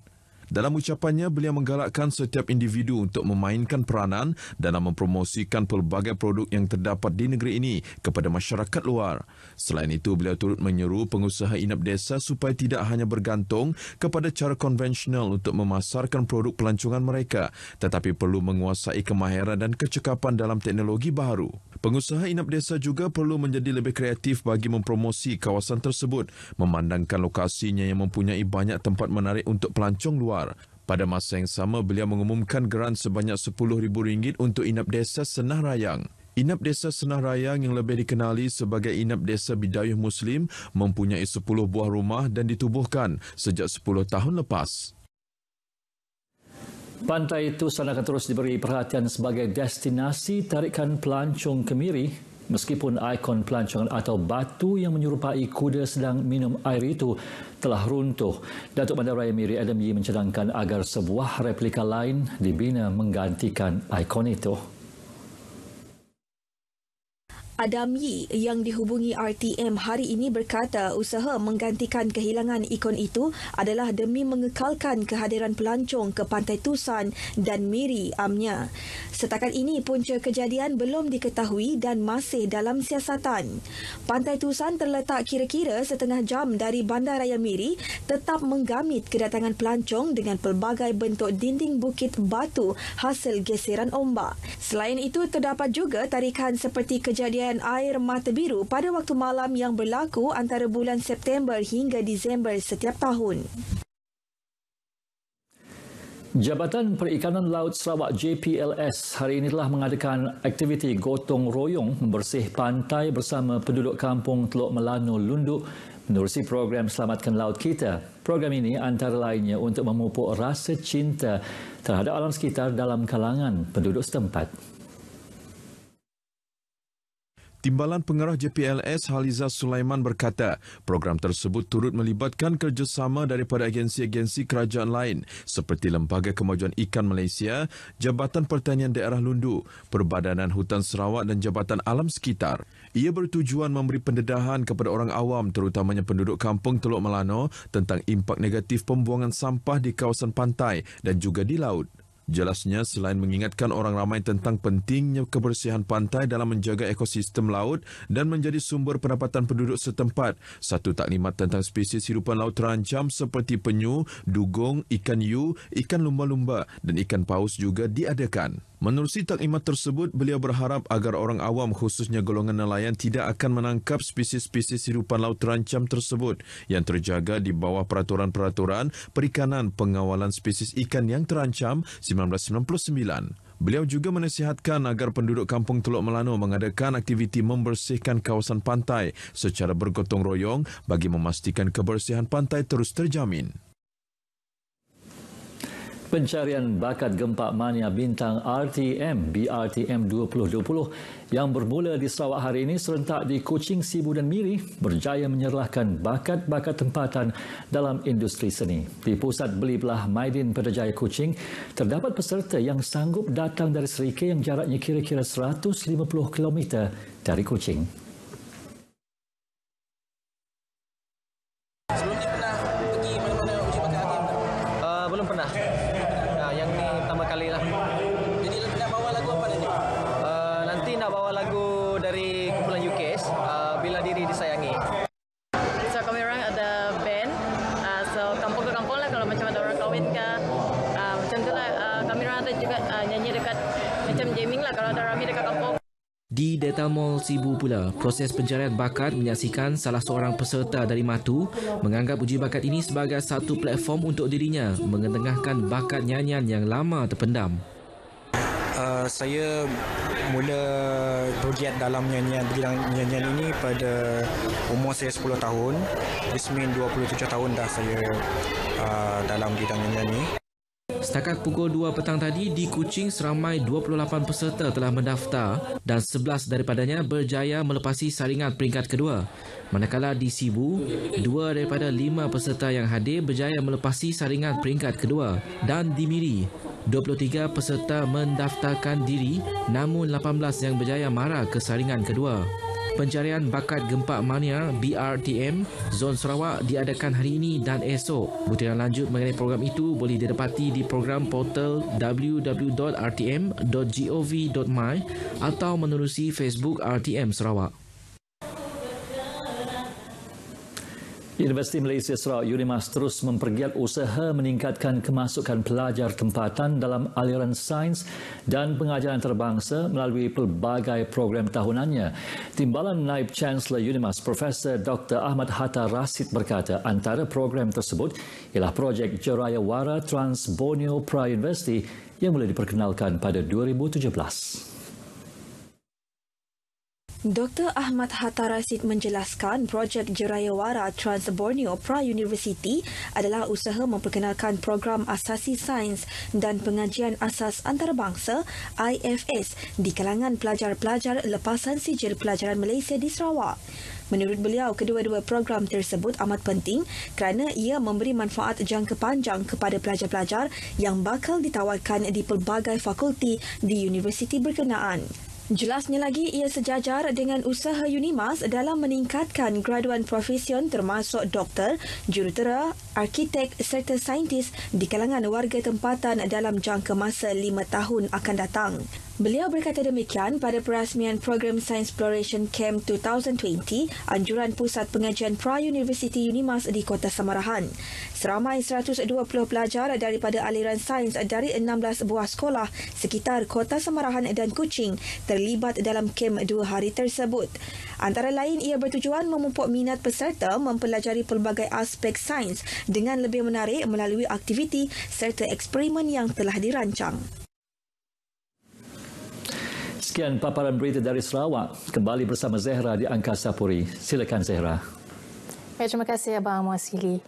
Dalam ucapannya, beliau menggalakkan setiap individu untuk memainkan peranan dalam mempromosikan pelbagai produk yang terdapat di negeri ini kepada masyarakat luar. Selain itu, beliau turut menyeru pengusaha inap desa supaya tidak hanya bergantung kepada cara konvensional untuk memasarkan produk pelancongan mereka, tetapi perlu menguasai kemahiran dan kecekapan dalam teknologi baru. Pengusaha inap desa juga perlu menjadi lebih kreatif bagi mempromosi kawasan tersebut, memandangkan lokasinya yang mempunyai banyak tempat menarik untuk pelancong luar. Pada masa yang sama, beliau mengumumkan geran sebanyak RM10,000 untuk Inap Desa Senah Rayang. Inap Desa Senah Rayang yang lebih dikenali sebagai Inap Desa Bidayuh Muslim mempunyai 10 buah rumah dan ditubuhkan sejak 10 tahun lepas. Pantai Tusan akan terus diberi perhatian sebagai destinasi tarikan pelancong kemiri Meskipun ikon pelancongan atau batu yang menyerupai kuda sedang minum air itu telah runtuh, Datuk Bandaraya Miri Adam Yee mencadangkan agar sebuah replika lain dibina menggantikan ikon itu. Adam Yi yang dihubungi RTM hari ini berkata usaha menggantikan kehilangan ikon itu adalah demi mengekalkan kehadiran pelancong ke Pantai Tusan dan Miri Amnya. Setakat ini punca kejadian belum diketahui dan masih dalam siasatan. Pantai Tusan terletak kira-kira setengah jam dari Bandaraya Miri tetap menggamit kedatangan pelancong dengan pelbagai bentuk dinding bukit batu hasil geseran ombak. Selain itu terdapat juga tarikan seperti kejadian kejadian air mata biru pada waktu malam yang berlaku antara bulan September hingga Disember setiap tahun. Jabatan Perikanan Laut Sarawak JPLS hari ini telah mengadakan aktiviti gotong royong membersih pantai bersama penduduk kampung Teluk Melano Lunduk menerusi program Selamatkan Laut Kita. Program ini antara lainnya untuk memupuk rasa cinta terhadap alam sekitar dalam kalangan penduduk setempat. Timbalan Pengarah JPLS Haliza Sulaiman berkata, program tersebut turut melibatkan kerjasama daripada agensi-agensi kerajaan lain seperti Lembaga Kemajuan Ikan Malaysia, Jabatan Pertanian Daerah Lundu, Perbadanan Hutan Sarawak dan Jabatan Alam Sekitar. Ia bertujuan memberi pendedahan kepada orang awam terutamanya penduduk kampung Teluk Melano tentang impak negatif pembuangan sampah di kawasan pantai dan juga di laut. Jelasnya, selain mengingatkan orang ramai tentang pentingnya kebersihan pantai dalam menjaga ekosistem laut dan menjadi sumber pendapatan penduduk setempat, satu taklimat tentang spesies hidupan laut terancam seperti penyu, dugong, ikan yu, ikan lumba-lumba dan ikan paus juga diadakan. Menerusi taklimat tersebut, beliau berharap agar orang awam khususnya golongan nelayan tidak akan menangkap spesies-spesies hidupan laut terancam tersebut yang terjaga di bawah peraturan-peraturan perikanan pengawalan spesies ikan yang terancam 1999. Beliau juga menasihatkan agar penduduk kampung Teluk Melano mengadakan aktiviti membersihkan kawasan pantai secara bergotong royong bagi memastikan kebersihan pantai terus terjamin. Pencarian bakat gempa mania bintang RTM BRTM 2020 yang bermula di Sarawak hari ini serentak di Kuching, Sibu dan Miri berjaya menyerlahkan bakat-bakat tempatan dalam industri seni. Di Pusat Beli Belah Maidin Pedajaya Kuching, terdapat peserta yang sanggup datang dari Serike yang jaraknya kira-kira 150 km dari Kuching. Data Mall Sibu pula, proses pencarian bakat menyaksikan salah seorang peserta dari Matu menganggap uji bakat ini sebagai satu platform untuk dirinya mengetengahkan bakat nyanyian yang lama terpendam. Uh, saya mula bergiat dalam nyanyian bidang nyanyian ini pada umur saya 10 tahun. Ismin 27 tahun dah saya uh, dalam bidang nyanyian ini. Setakat pukul 2 petang tadi di Kuching seramai 28 peserta telah mendaftar dan 11 daripadanya berjaya melepasi saringan peringkat kedua. Manakala di Sibu, dua daripada lima peserta yang hadir berjaya melepasi saringan peringkat kedua dan di Miri, 23 peserta mendaftarkan diri namun 18 yang berjaya mara ke saringan kedua. Pencarian bakat gempa mania BRTM Zon Sarawak diadakan hari ini dan esok. Butiran lanjut mengenai program itu boleh didapati di program portal www.rtm.gov.my atau menerusi Facebook RTM Sarawak. Universiti Malaysia Sarawak UNIMAS terus mempergiat usaha meningkatkan kemasukan pelajar tempatan dalam aliran sains dan pengajaran terbangsa melalui pelbagai program tahunannya. Timbalan Naib Chancellor UNIMAS Profesor Dr. Ahmad Hatta Rasid berkata antara program tersebut ialah projek Jeraya Wara Trans Borneo Pra University yang mula diperkenalkan pada 2017. Dr. Ahmad Hatta Rasid menjelaskan projek Jerayawara Trans Borneo Pra-University adalah usaha memperkenalkan program asasi sains dan pengajian asas antarabangsa IFS di kalangan pelajar-pelajar lepasan sijil pelajaran Malaysia di Sarawak. Menurut beliau, kedua-dua program tersebut amat penting kerana ia memberi manfaat jangka panjang kepada pelajar-pelajar yang bakal ditawarkan di pelbagai fakulti di universiti berkenaan. Jelasnya lagi, ia sejajar dengan usaha Unimas dalam meningkatkan graduan profesion termasuk doktor, jurutera, arkitek serta saintis di kalangan warga tempatan dalam jangka masa lima tahun akan datang. Beliau berkata demikian pada perasmian program Science Exploration Camp 2020 anjuran Pusat Pengajian Pra-University Unimas di Kota Samarahan. Seramai 120 pelajar daripada aliran sains dari 16 buah sekolah sekitar Kota Samarahan dan Kuching terlibat dalam kem dua hari tersebut. Antara lain ia bertujuan memupuk minat peserta mempelajari pelbagai aspek sains dengan lebih menarik melalui aktiviti serta eksperimen yang telah dirancang. Sekian paparan berita dari Sarawak. Kembali bersama Zehra di Angkasa Puri. Silakan Zehra. Ya, terima kasih Abang Muasili.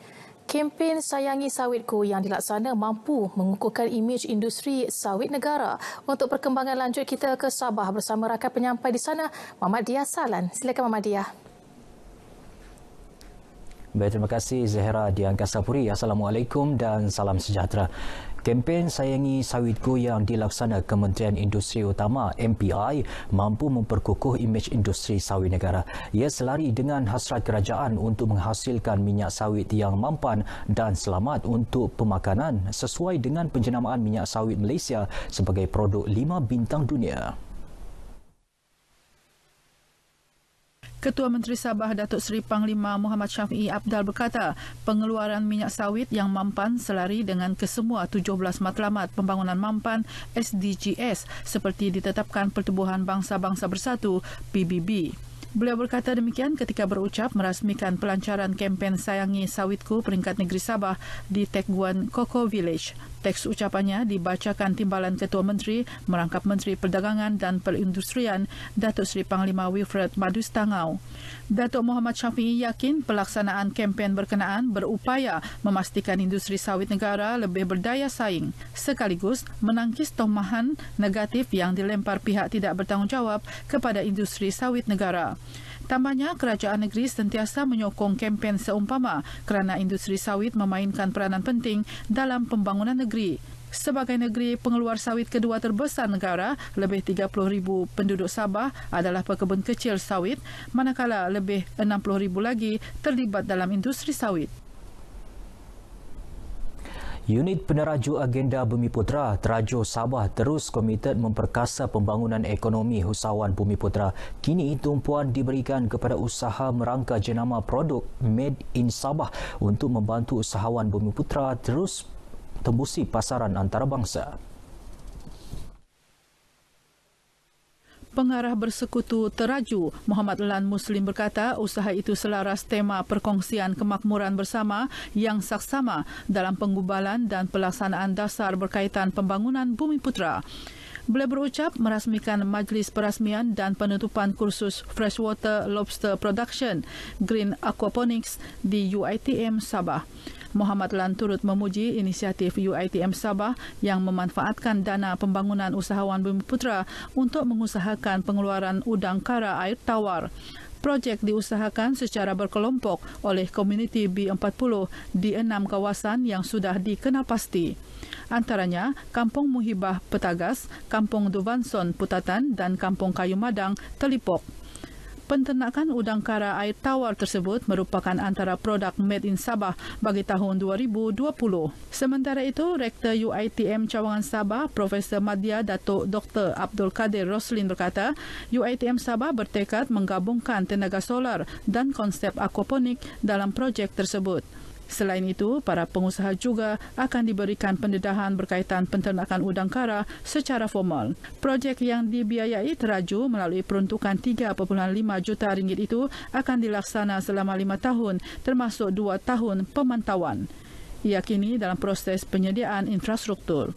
Kempen Sayangi Sawitku yang dilaksana mampu mengukuhkan imej industri sawit negara. Untuk perkembangan lanjut kita ke Sabah bersama rakan penyampai di sana, Muhammad Dia Salan. Silakan Muhammad Dia. Baik, terima kasih Zahra di Angkasa Puri. Assalamualaikum dan salam sejahtera. Kempen Sayangi Sawitku yang dilaksana Kementerian Industri Utama MPI mampu memperkukuh imej industri sawit negara. Ia selari dengan hasrat kerajaan untuk menghasilkan minyak sawit yang mampan dan selamat untuk pemakanan sesuai dengan penjenamaan minyak sawit Malaysia sebagai produk lima bintang dunia. Ketua Menteri Sabah Datuk Seri Panglima Muhammad Syafiee Abdal berkata, pengeluaran minyak sawit yang mampan selari dengan kesemua 17 matlamat pembangunan mampan SDGs seperti ditetapkan Pertubuhan Bangsa-Bangsa Bersatu PBB. Beliau berkata demikian ketika berucap merasmikan pelancaran kempen Sayangi Sawitku peringkat negeri Sabah di Teguan Koko Village. Teks ucapannya dibacakan Timbalan Ketua Menteri merangkap Menteri Perdagangan dan Perindustrian Datuk Seri Panglima Wilfred Madus Tangau. Datuk Muhammad Syafiee yakin pelaksanaan kempen berkenaan berupaya memastikan industri sawit negara lebih berdaya saing sekaligus menangkis tomahan negatif yang dilempar pihak tidak bertanggungjawab kepada industri sawit negara. Tambahnya, kerajaan negeri sentiasa menyokong kempen seumpama kerana industri sawit memainkan peranan penting dalam pembangunan negeri. Sebagai negeri pengeluar sawit kedua terbesar negara, lebih 30,000 penduduk Sabah adalah pekebun kecil sawit, manakala lebih 60,000 lagi terlibat dalam industri sawit. Unit Peneraju Agenda Bumi Putra Terajo Sabah terus komited memperkasa pembangunan ekonomi usahawan Bumi Putra. Kini tumpuan diberikan kepada usaha merangka jenama produk Made in Sabah untuk membantu usahawan Bumi Putra terus tembusi pasaran antarabangsa. Pengarah Bersekutu Teraju Muhammad Lan Muslim berkata usaha itu selaras tema perkongsian kemakmuran bersama yang saksama dalam penggubalan dan pelaksanaan dasar berkaitan pembangunan Bumi Putra. Beliau berucap merasmikan majlis perasmian dan penutupan kursus Freshwater Lobster Production Green Aquaponics di UITM Sabah. Muhammad Lan turut memuji inisiatif UITM Sabah yang memanfaatkan dana pembangunan usahawan Bumi Putra untuk mengusahakan pengeluaran udang kara air tawar. Projek diusahakan secara berkelompok oleh komuniti B40 di enam kawasan yang sudah dikenal pasti. Antaranya Kampung Muhibah Petagas, Kampung Duvanson Putatan dan Kampung Kayu Madang Telipok penternakan udang kara air tawar tersebut merupakan antara produk made in Sabah bagi tahun 2020. Sementara itu, Rektor UITM Cawangan Sabah, Profesor Madya Datuk Dr. Abdul Kadir Roslin berkata, UITM Sabah bertekad menggabungkan tenaga solar dan konsep aquaponik dalam projek tersebut. Selain itu, para pengusaha juga akan diberikan pendedahan berkaitan penternakan udang kara secara formal. Projek yang dibiayai teraju melalui peruntukan 3.5 juta ringgit itu akan dilaksana selama lima tahun termasuk dua tahun pemantauan. Ia kini dalam proses penyediaan infrastruktur.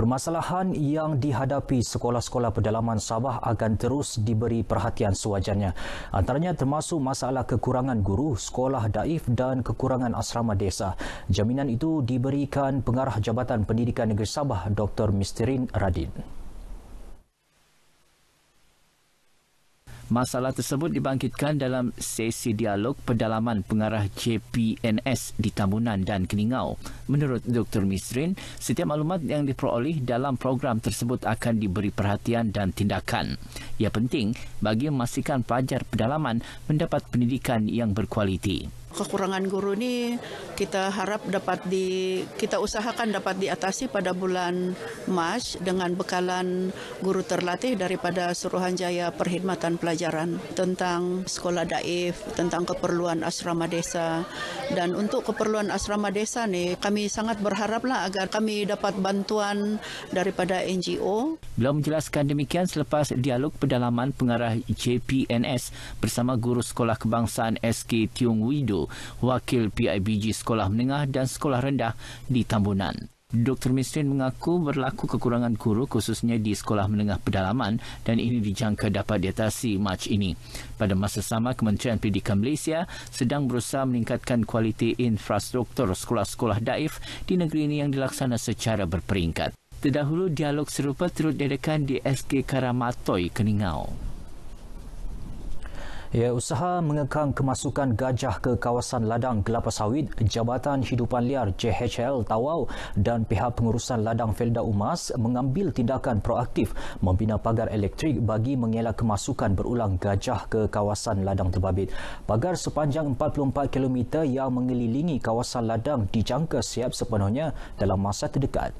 Permasalahan yang dihadapi sekolah-sekolah pedalaman Sabah akan terus diberi perhatian sewajarnya. Antaranya termasuk masalah kekurangan guru, sekolah daif dan kekurangan asrama desa. Jaminan itu diberikan Pengarah Jabatan Pendidikan Negeri Sabah Dr. Misterin Radin. Masalah tersebut dibangkitkan dalam sesi dialog pedalaman pengarah JPNS di Tambunan dan Keningau. Menurut Dr. Misrin, setiap maklumat yang diperoleh dalam program tersebut akan diberi perhatian dan tindakan. Ia penting bagi memastikan pelajar pedalaman mendapat pendidikan yang berkualiti kekurangan guru ni kita harap dapat di kita usahakan dapat diatasi pada bulan Mac dengan bekalan guru terlatih daripada Suruhanjaya Perkhidmatan Pelajaran tentang sekolah daif, tentang keperluan asrama desa dan untuk keperluan asrama desa ni kami sangat berharaplah agar kami dapat bantuan daripada NGO. Beliau menjelaskan demikian selepas dialog pedalaman pengarah JPNS bersama guru sekolah kebangsaan SK Tiong Wido wakil PIBG Sekolah Menengah dan Sekolah Rendah di Tambunan. Dr. Misrin mengaku berlaku kekurangan guru khususnya di sekolah menengah pedalaman dan ini dijangka dapat diatasi Mac ini. Pada masa sama, Kementerian Pendidikan Malaysia sedang berusaha meningkatkan kualiti infrastruktur sekolah-sekolah daif di negeri ini yang dilaksana secara berperingkat. Terdahulu, dialog serupa turut diadakan di SK Karamatoi, Keningau. Ya, usaha mengekang kemasukan gajah ke kawasan ladang kelapa sawit, Jabatan Hidupan Liar JHL Tawau dan pihak pengurusan ladang Felda Umas mengambil tindakan proaktif membina pagar elektrik bagi mengelak kemasukan berulang gajah ke kawasan ladang terbabit. Pagar sepanjang 44 km yang mengelilingi kawasan ladang dijangka siap sepenuhnya dalam masa terdekat.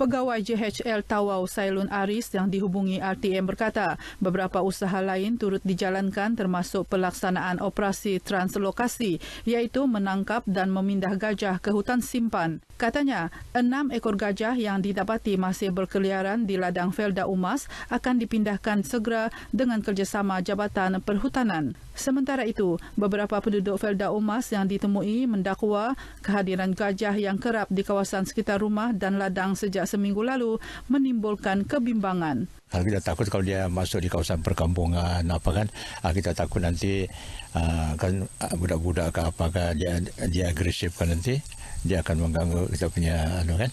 Pegawai JHL Tawau Sailun Aris yang dihubungi RTM berkata beberapa usaha lain turut dijalankan termasuk pelaksanaan operasi translokasi iaitu menangkap dan memindah gajah ke hutan simpan. Katanya, enam ekor gajah yang didapati masih berkeliaran di ladang Felda Umas akan dipindahkan segera dengan kerjasama Jabatan Perhutanan. Sementara itu, beberapa penduduk Felda Umas yang ditemui mendakwa kehadiran gajah yang kerap di kawasan sekitar rumah dan ladang sejak seminggu lalu menimbulkan kebimbangan. Kita takut kalau dia masuk di kawasan perkampungan apa kan, ah, kita takut nanti ah, kan ah, budak-budak ke apakah dia dia agresif kan nanti dia akan mengganggu kita punya anu kan.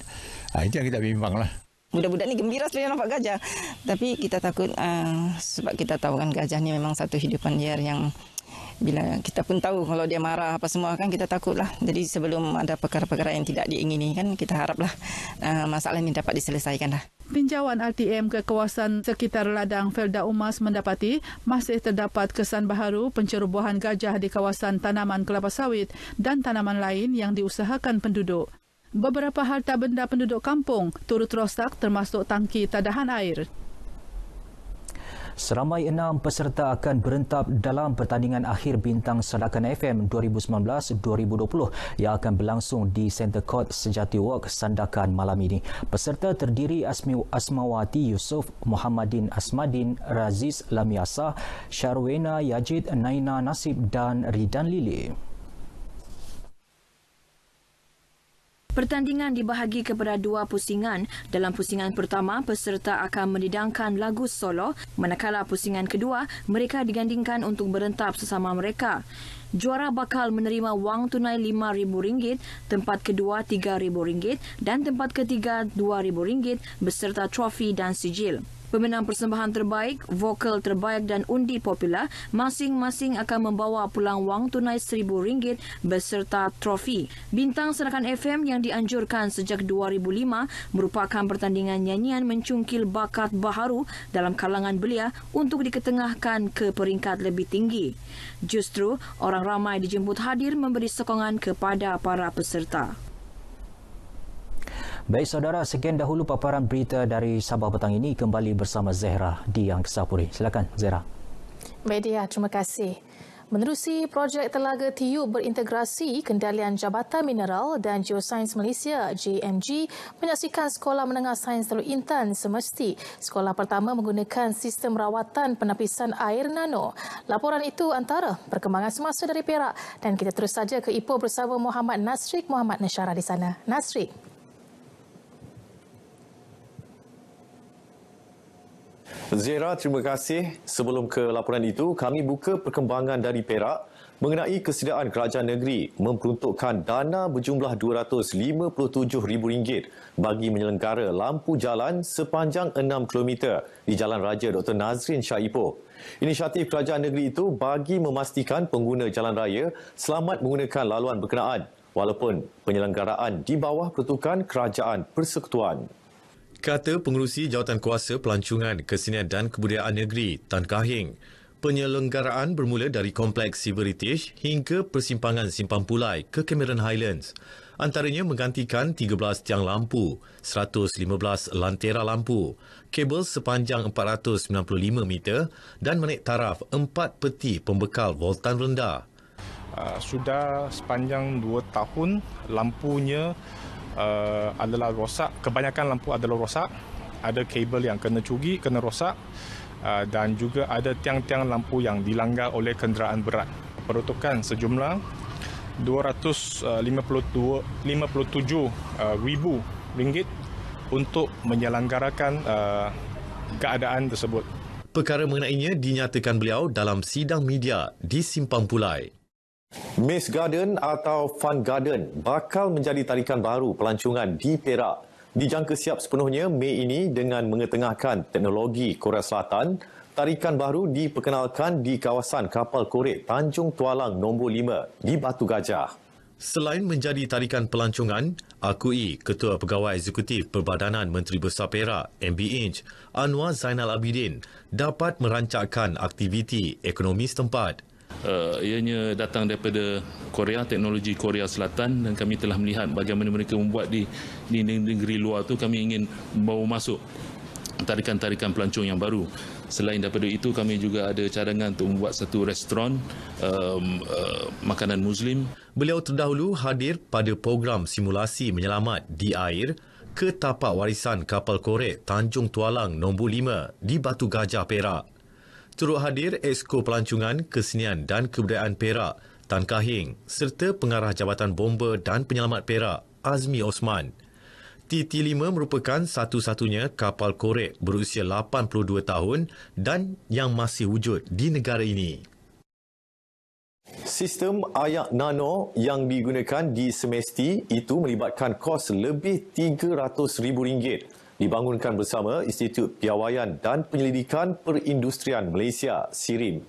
itu yang kita bimbang lah budak-budak ni gembira sebenarnya nampak gajah. Tapi kita takut uh, sebab kita tahu kan gajah ni memang satu hidupan liar yang bila kita pun tahu kalau dia marah apa semua kan kita takutlah. Jadi sebelum ada perkara-perkara yang tidak diingini kan kita haraplah uh, masalah ini dapat diselesaikan dah. Tinjauan RTM ke kawasan sekitar ladang Felda Umas mendapati masih terdapat kesan baharu pencerobohan gajah di kawasan tanaman kelapa sawit dan tanaman lain yang diusahakan penduduk. Beberapa harta benda penduduk kampung turut rosak termasuk tangki tadahan air. Seramai enam peserta akan berentap dalam pertandingan akhir bintang Sadakan FM 2019-2020 yang akan berlangsung di Center Court Sejati Walk Sandakan malam ini. Peserta terdiri Asmi Asmawati Yusof, Muhammadin Asmadin, Raziz Lamiasa, Sharwena Yajid, Naina Nasib dan Ridan Lili. Pertandingan dibahagi kepada dua pusingan. Dalam pusingan pertama, peserta akan mendidangkan lagu solo, manakala pusingan kedua, mereka digandingkan untuk berentap sesama mereka. Juara bakal menerima wang tunai RM5,000, tempat kedua RM3,000 dan tempat ketiga RM2,000 beserta trofi dan sijil. Pemenang persembahan terbaik, vokal terbaik dan undi popular masing-masing akan membawa pulang wang tunai RM1,000 beserta trofi. Bintang Senakan FM yang dianjurkan sejak 2005 merupakan pertandingan nyanyian mencungkil bakat baharu dalam kalangan belia untuk diketengahkan ke peringkat lebih tinggi. Justru, orang ramai dijemput hadir memberi sokongan kepada para peserta. Baik saudara, sekian dahulu paparan berita dari Sabah petang ini kembali bersama Zehra di Yang Kesapuri. Silakan Zehra. Baik dia, terima kasih. Menerusi projek Telaga Tiup berintegrasi Kendalian Jabatan Mineral dan Geosains Malaysia JMG menyaksikan Sekolah Menengah Sains Teluk Intan semesti. Sekolah pertama menggunakan sistem rawatan penapisan air nano. Laporan itu antara perkembangan semasa dari Perak dan kita terus saja ke Ipoh bersama Muhammad Nasrik Muhammad Nasyara di sana. Nasrik. Zera, terima kasih. Sebelum ke laporan itu, kami buka perkembangan dari Perak mengenai kesediaan kerajaan negeri memperuntukkan dana berjumlah RM257,000 bagi menyelenggara lampu jalan sepanjang 6 km di Jalan Raja Dr. Nazrin Shah Ipoh. Inisiatif kerajaan negeri itu bagi memastikan pengguna jalan raya selamat menggunakan laluan berkenaan walaupun penyelenggaraan di bawah pertukan kerajaan persekutuan. Kata pengurusi jawatan kuasa pelancongan kesenian dan kebudayaan negeri Tan Kahing, penyelenggaraan bermula dari Kompleks Civil Heritage hingga persimpangan Simpang Pulai ke Cameron Highlands. Antaranya menggantikan 13 tiang lampu, 115 lantera lampu, kabel sepanjang 495 meter dan menaik taraf 4 peti pembekal voltan rendah. Uh, sudah sepanjang 2 tahun lampunya uh, adalah rosak. Kebanyakan lampu adalah rosak. Ada kabel yang kena curi, kena rosak. Uh, dan juga ada tiang-tiang lampu yang dilanggar oleh kenderaan berat. Peruntukan sejumlah 257 uh, ribu ringgit untuk menyelenggarakan uh, keadaan tersebut. Perkara mengenainya dinyatakan beliau dalam sidang media di Simpang Pulai. Miss Garden atau Fun Garden bakal menjadi tarikan baru pelancongan di Perak. Dijangka siap sepenuhnya Mei ini dengan mengetengahkan teknologi Korea Selatan. Tarikan baru diperkenalkan di kawasan kapal korek Tanjung Tualang nombor 5 di Batu Gajah. Selain menjadi tarikan pelancongan, Akui Ketua Pegawai Eksekutif Perbadanan Menteri Besar Perak MB Inch Anwar Zainal Abidin dapat merancangkan aktiviti ekonomi setempat uh, ianya datang daripada Korea, teknologi Korea Selatan dan kami telah melihat bagaimana mereka membuat di, di negeri luar tu kami ingin bawa masuk tarikan-tarikan pelancong yang baru. Selain daripada itu kami juga ada cadangan untuk membuat satu restoran um, uh, makanan muslim. Beliau terdahulu hadir pada program simulasi menyelamat di air ke tapak warisan kapal korek Tanjung Tualang nombor 5 di Batu Gajah Perak. Turut hadir Esko Pelancongan, Kesenian dan Kebudayaan Perak, Tan Kahing serta Pengarah Jabatan Bomba dan Penyelamat Perak, Azmi Osman. TT5 merupakan satu-satunya kapal korek berusia 82 tahun dan yang masih wujud di negara ini. Sistem ayak nano yang digunakan di semesti itu melibatkan kos lebih RM300,000 dibangunkan bersama Institut Piawaian dan Penyelidikan Perindustrian Malaysia, SIRIM.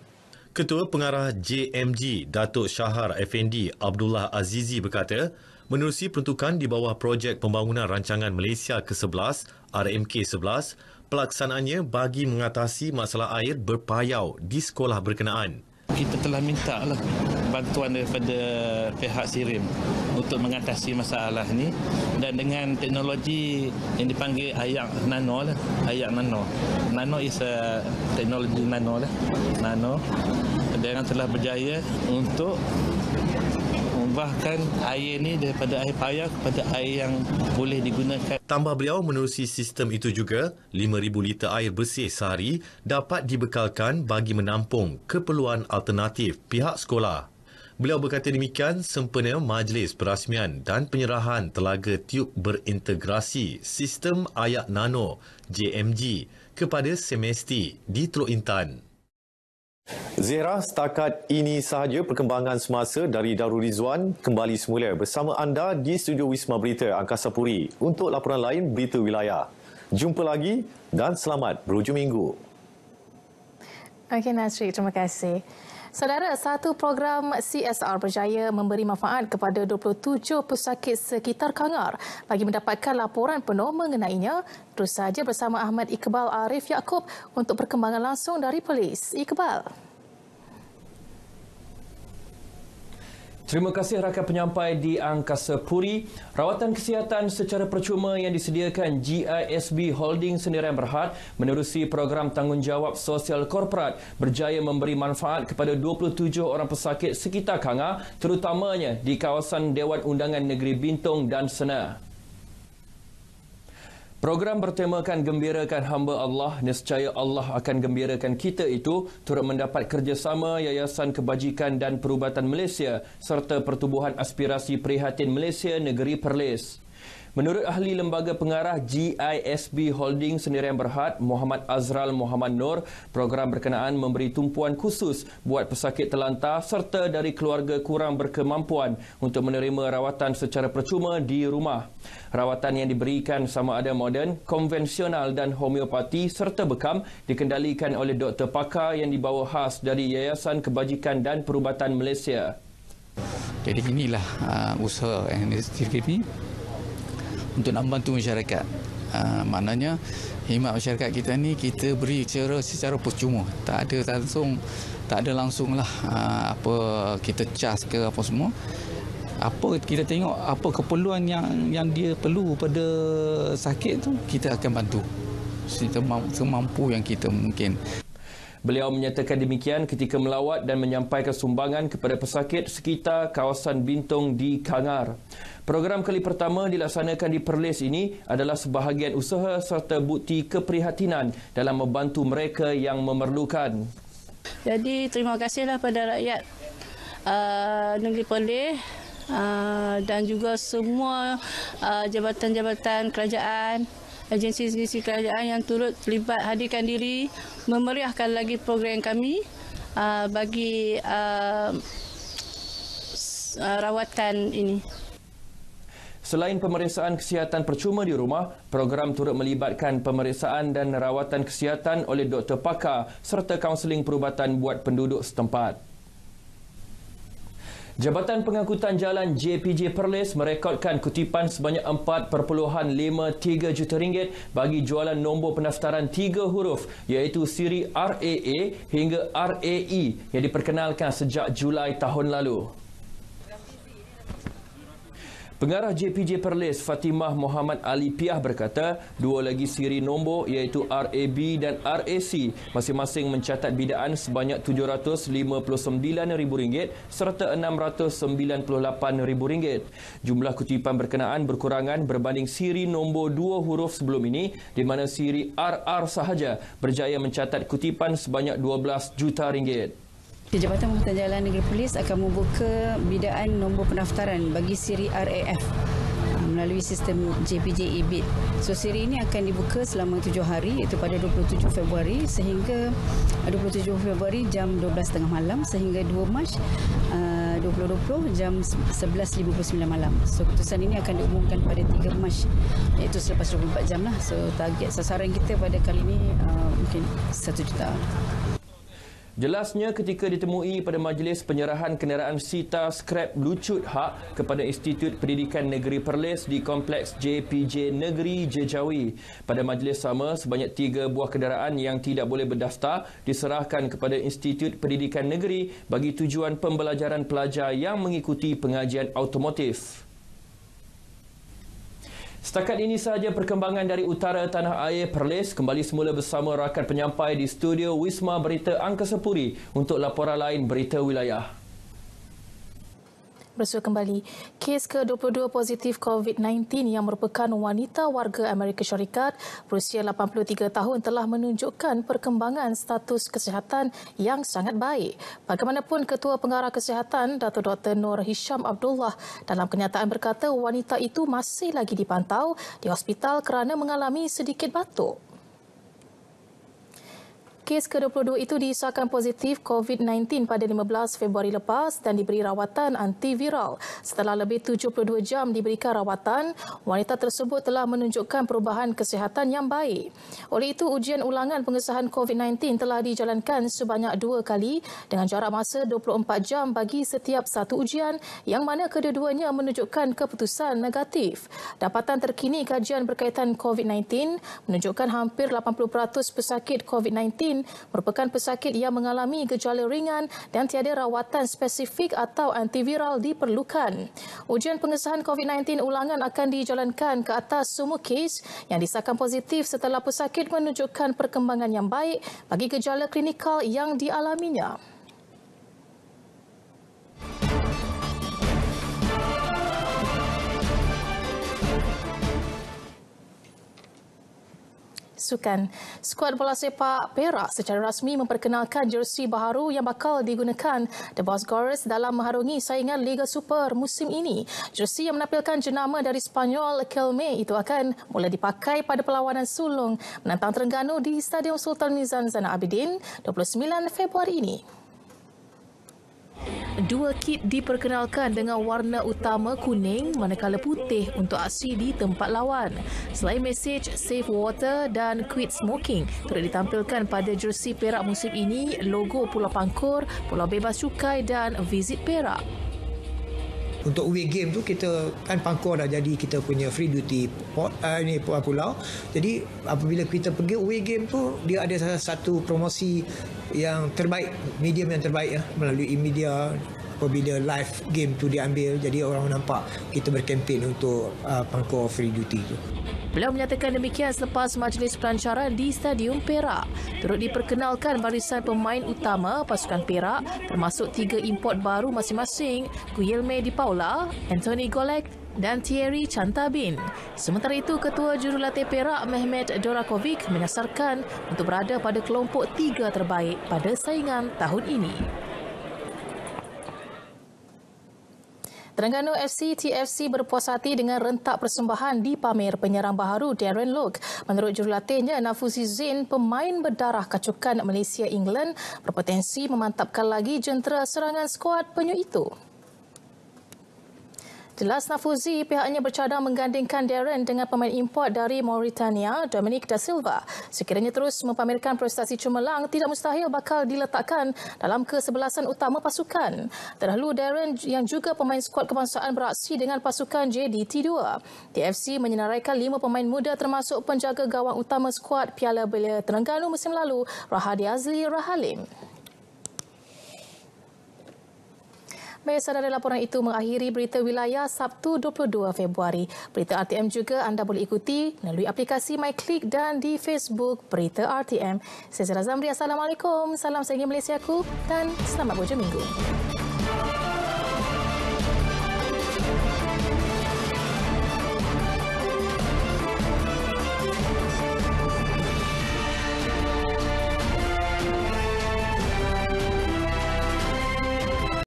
Ketua Pengarah JMG, Datuk Syahar Effendi Abdullah Azizi berkata, menerusi peruntukan di bawah projek pembangunan rancangan Malaysia ke-11, RMK-11, pelaksanaannya bagi mengatasi masalah air berpayau di sekolah berkenaan kita telah minta lah bantuan daripada pihak Sirim untuk mengatasi masalah ini dan dengan teknologi yang dipanggil ayak nano lah. Ayak nano. Nano is a teknologi nano lah. Nano. Dan telah berjaya untuk mengubahkan air ini daripada air payah kepada air yang boleh digunakan. Tambah beliau menerusi sistem itu juga, 5,000 liter air bersih sehari dapat dibekalkan bagi menampung keperluan alternatif pihak sekolah. Beliau berkata demikian sempena majlis perasmian dan penyerahan telaga tiup berintegrasi sistem ayak nano JMG kepada semesti di Teluk Intan. Zera, setakat ini sahaja perkembangan semasa dari Darul Rizwan kembali semula bersama anda di studio Wisma Berita Angkasa Puri untuk laporan lain Berita Wilayah. Jumpa lagi dan selamat berhujung minggu. Okey Nasri, terima kasih. Saudara, satu program CSR berjaya memberi manfaat kepada 27 pesakit sekitar Kangar. Bagi mendapatkan laporan penuh mengenainya, terus saja bersama Ahmad Iqbal Arif Yaakob untuk perkembangan langsung dari polis. Iqbal. Terima kasih rakan penyampai di Angkasa Puri. Rawatan kesihatan secara percuma yang disediakan GISB Holding Sendirian Berhad menerusi program tanggungjawab sosial korporat berjaya memberi manfaat kepada 27 orang pesakit sekitar Kanga terutamanya di kawasan Dewan Undangan Negeri Bintong dan Sena. Program bertemakan gembirakan hamba Allah, nescaya Allah akan gembirakan kita itu turut mendapat kerjasama Yayasan Kebajikan dan Perubatan Malaysia serta Pertubuhan Aspirasi Prihatin Malaysia Negeri Perlis. Menurut ahli lembaga pengarah GISB Holding Sendirian Berhad, Muhammad Azral Muhammad Nur, program berkenaan memberi tumpuan khusus buat pesakit terlantar serta dari keluarga kurang berkemampuan untuk menerima rawatan secara percuma di rumah. Rawatan yang diberikan sama ada moden, konvensional dan homeopati serta bekam dikendalikan oleh doktor pakar yang dibawa khas dari Yayasan Kebajikan dan Perubatan Malaysia. Jadi inilah uh, usaha yang ini untuk nak membantu masyarakat. Uh, maknanya himat masyarakat kita ni kita beri secara secara percuma. Tak ada langsung tak ada langsung lah uh, apa kita cas ke apa semua. Apa kita tengok apa keperluan yang yang dia perlu pada sakit tu kita akan bantu. Semampu yang kita mungkin. Beliau menyatakan demikian ketika melawat dan menyampaikan sumbangan kepada pesakit sekitar kawasan Bintong di Kangar. Program kali pertama dilaksanakan di Perlis ini adalah sebahagian usaha serta bukti keprihatinan dalam membantu mereka yang memerlukan. Jadi terima kasihlah pada rakyat uh, negeri Perlis uh, dan juga semua uh, jabatan-jabatan kerajaan agensi-agensi kerajaan yang turut terlibat hadirkan diri memeriahkan lagi program kami uh, bagi uh, uh, rawatan ini. Selain pemeriksaan kesihatan percuma di rumah, program turut melibatkan pemeriksaan dan rawatan kesihatan oleh doktor pakar serta kaunseling perubatan buat penduduk setempat. Jabatan Pengangkutan Jalan JPJ Perlis merekodkan kutipan sebanyak 4.53 juta ringgit bagi jualan nombor pendaftaran tiga huruf iaitu siri RAA hingga RAE yang diperkenalkan sejak Julai tahun lalu. Pengarah JPJ Perlis Fatimah Muhammad Ali Piah berkata, dua lagi siri nombor iaitu RAB dan RAC masing-masing mencatat bidaan sebanyak RM759,000 serta RM698,000. Jumlah kutipan berkenaan berkurangan berbanding siri nombor dua huruf sebelum ini di mana siri RR sahaja berjaya mencatat kutipan sebanyak 12 juta ringgit. Jabatan Pengangkutan Jalan Negeri Polis akan membuka bidaan nombor pendaftaran bagi siri RAF ah, melalui sistem JPJ EBIT. So siri ini akan dibuka selama tujuh hari iaitu pada 27 Februari sehingga 27 ah, Februari jam 12.30 malam sehingga 2 Mac uh, 2020 jam 11.59 malam. So keputusan ini akan diumumkan pada 3 Mac iaitu selepas 24 jam lah. So target sasaran kita pada kali ini uh, mungkin 1 juta. Jelasnya ketika ditemui pada majlis penyerahan kenderaan sita skrap lucut hak kepada Institut Pendidikan Negeri Perlis di Kompleks JPJ Negeri Jejawi. Pada majlis sama, sebanyak tiga buah kenderaan yang tidak boleh berdaftar diserahkan kepada Institut Pendidikan Negeri bagi tujuan pembelajaran pelajar yang mengikuti pengajian automotif. Setakat ini sahaja perkembangan dari utara tanah air Perlis. Kembali semula bersama rakan penyampai di studio Wisma Berita Angkasa Puri untuk laporan lain berita wilayah bersua kembali. Kes ke-22 positif COVID-19 yang merupakan wanita warga Amerika Syarikat berusia 83 tahun telah menunjukkan perkembangan status kesihatan yang sangat baik. Bagaimanapun Ketua Pengarah Kesihatan Datuk Dr. Nur Hisham Abdullah dalam kenyataan berkata wanita itu masih lagi dipantau di hospital kerana mengalami sedikit batuk. Kes ke-22 itu disahkan positif COVID-19 pada 15 Februari lepas dan diberi rawatan antiviral. Setelah lebih 72 jam diberikan rawatan, wanita tersebut telah menunjukkan perubahan kesihatan yang baik. Oleh itu, ujian ulangan pengesahan COVID-19 telah dijalankan sebanyak dua kali dengan jarak masa 24 jam bagi setiap satu ujian yang mana kedua-duanya menunjukkan keputusan negatif. Dapatan terkini kajian berkaitan COVID-19 menunjukkan hampir 80% pesakit COVID-19 COVID-19 merupakan pesakit yang mengalami gejala ringan dan tiada rawatan spesifik atau antiviral diperlukan. Ujian pengesahan COVID-19 ulangan akan dijalankan ke atas semua kes yang disahkan positif setelah pesakit menunjukkan perkembangan yang baik bagi gejala klinikal yang dialaminya. Sukan. Skuad bola sepak Perak secara rasmi memperkenalkan jersey baharu yang bakal digunakan The Boss Gores dalam mengharungi saingan Liga Super musim ini. Jersey yang menampilkan jenama dari Spanyol Kelme itu akan mula dipakai pada perlawanan sulung menantang Terengganu di Stadium Sultan Nizam Zainal Abidin 29 Februari ini. Dua kit diperkenalkan dengan warna utama kuning manakala putih untuk aksi di tempat lawan. Selain mesej Save Water dan Quit Smoking, turut ditampilkan pada jersey Perak musim ini logo Pulau Pangkor, Pulau Bebas Cukai dan Visit Perak. Untuk away game tu kita kan Pangkor dah jadi kita punya free duty port uh, ni pulau. Jadi apabila kita pergi away game tu dia ada satu promosi yang terbaik medium yang terbaik ya melalui media apabila live game tu diambil jadi orang nampak kita berkempen untuk uh, pangkor free duty tu Beliau menyatakan demikian selepas majlis pelancaran di Stadium Perak. Turut diperkenalkan barisan pemain utama pasukan Perak termasuk tiga import baru masing-masing, Guilherme Di Paula, Anthony Golek dan Thierry Chantabin. Sementara itu, Ketua Jurulatih Perak Mehmet Dorakovic menyasarkan untuk berada pada kelompok tiga terbaik pada saingan tahun ini. Terengganu FC TFC berpuas hati dengan rentak persembahan di pamer penyerang baharu Darren Look. Menurut jurulatihnya, Nafuzi Zain, pemain berdarah kacukan Malaysia England, berpotensi memantapkan lagi jentera serangan skuad penyu itu. Jelas Nafuzi, pihaknya bercadang menggandingkan Darren dengan pemain import dari Mauritania, Dominic Da Silva. Sekiranya terus mempamerkan prestasi cemerlang, tidak mustahil bakal diletakkan dalam kesebelasan utama pasukan. Terdahulu Darren yang juga pemain skuad kebangsaan beraksi dengan pasukan JDT2. TFC menyenaraikan lima pemain muda termasuk penjaga gawang utama skuad Piala Belia Terengganu musim lalu, Rahadi Azli Rahalim. Baik, saudara laporan itu mengakhiri berita wilayah Sabtu 22 Februari. Berita RTM juga anda boleh ikuti melalui aplikasi MyClick dan di Facebook Berita RTM. Saya Zara Zamri, Assalamualaikum. Salam sehingga Malaysia ku dan selamat berjumpa minggu.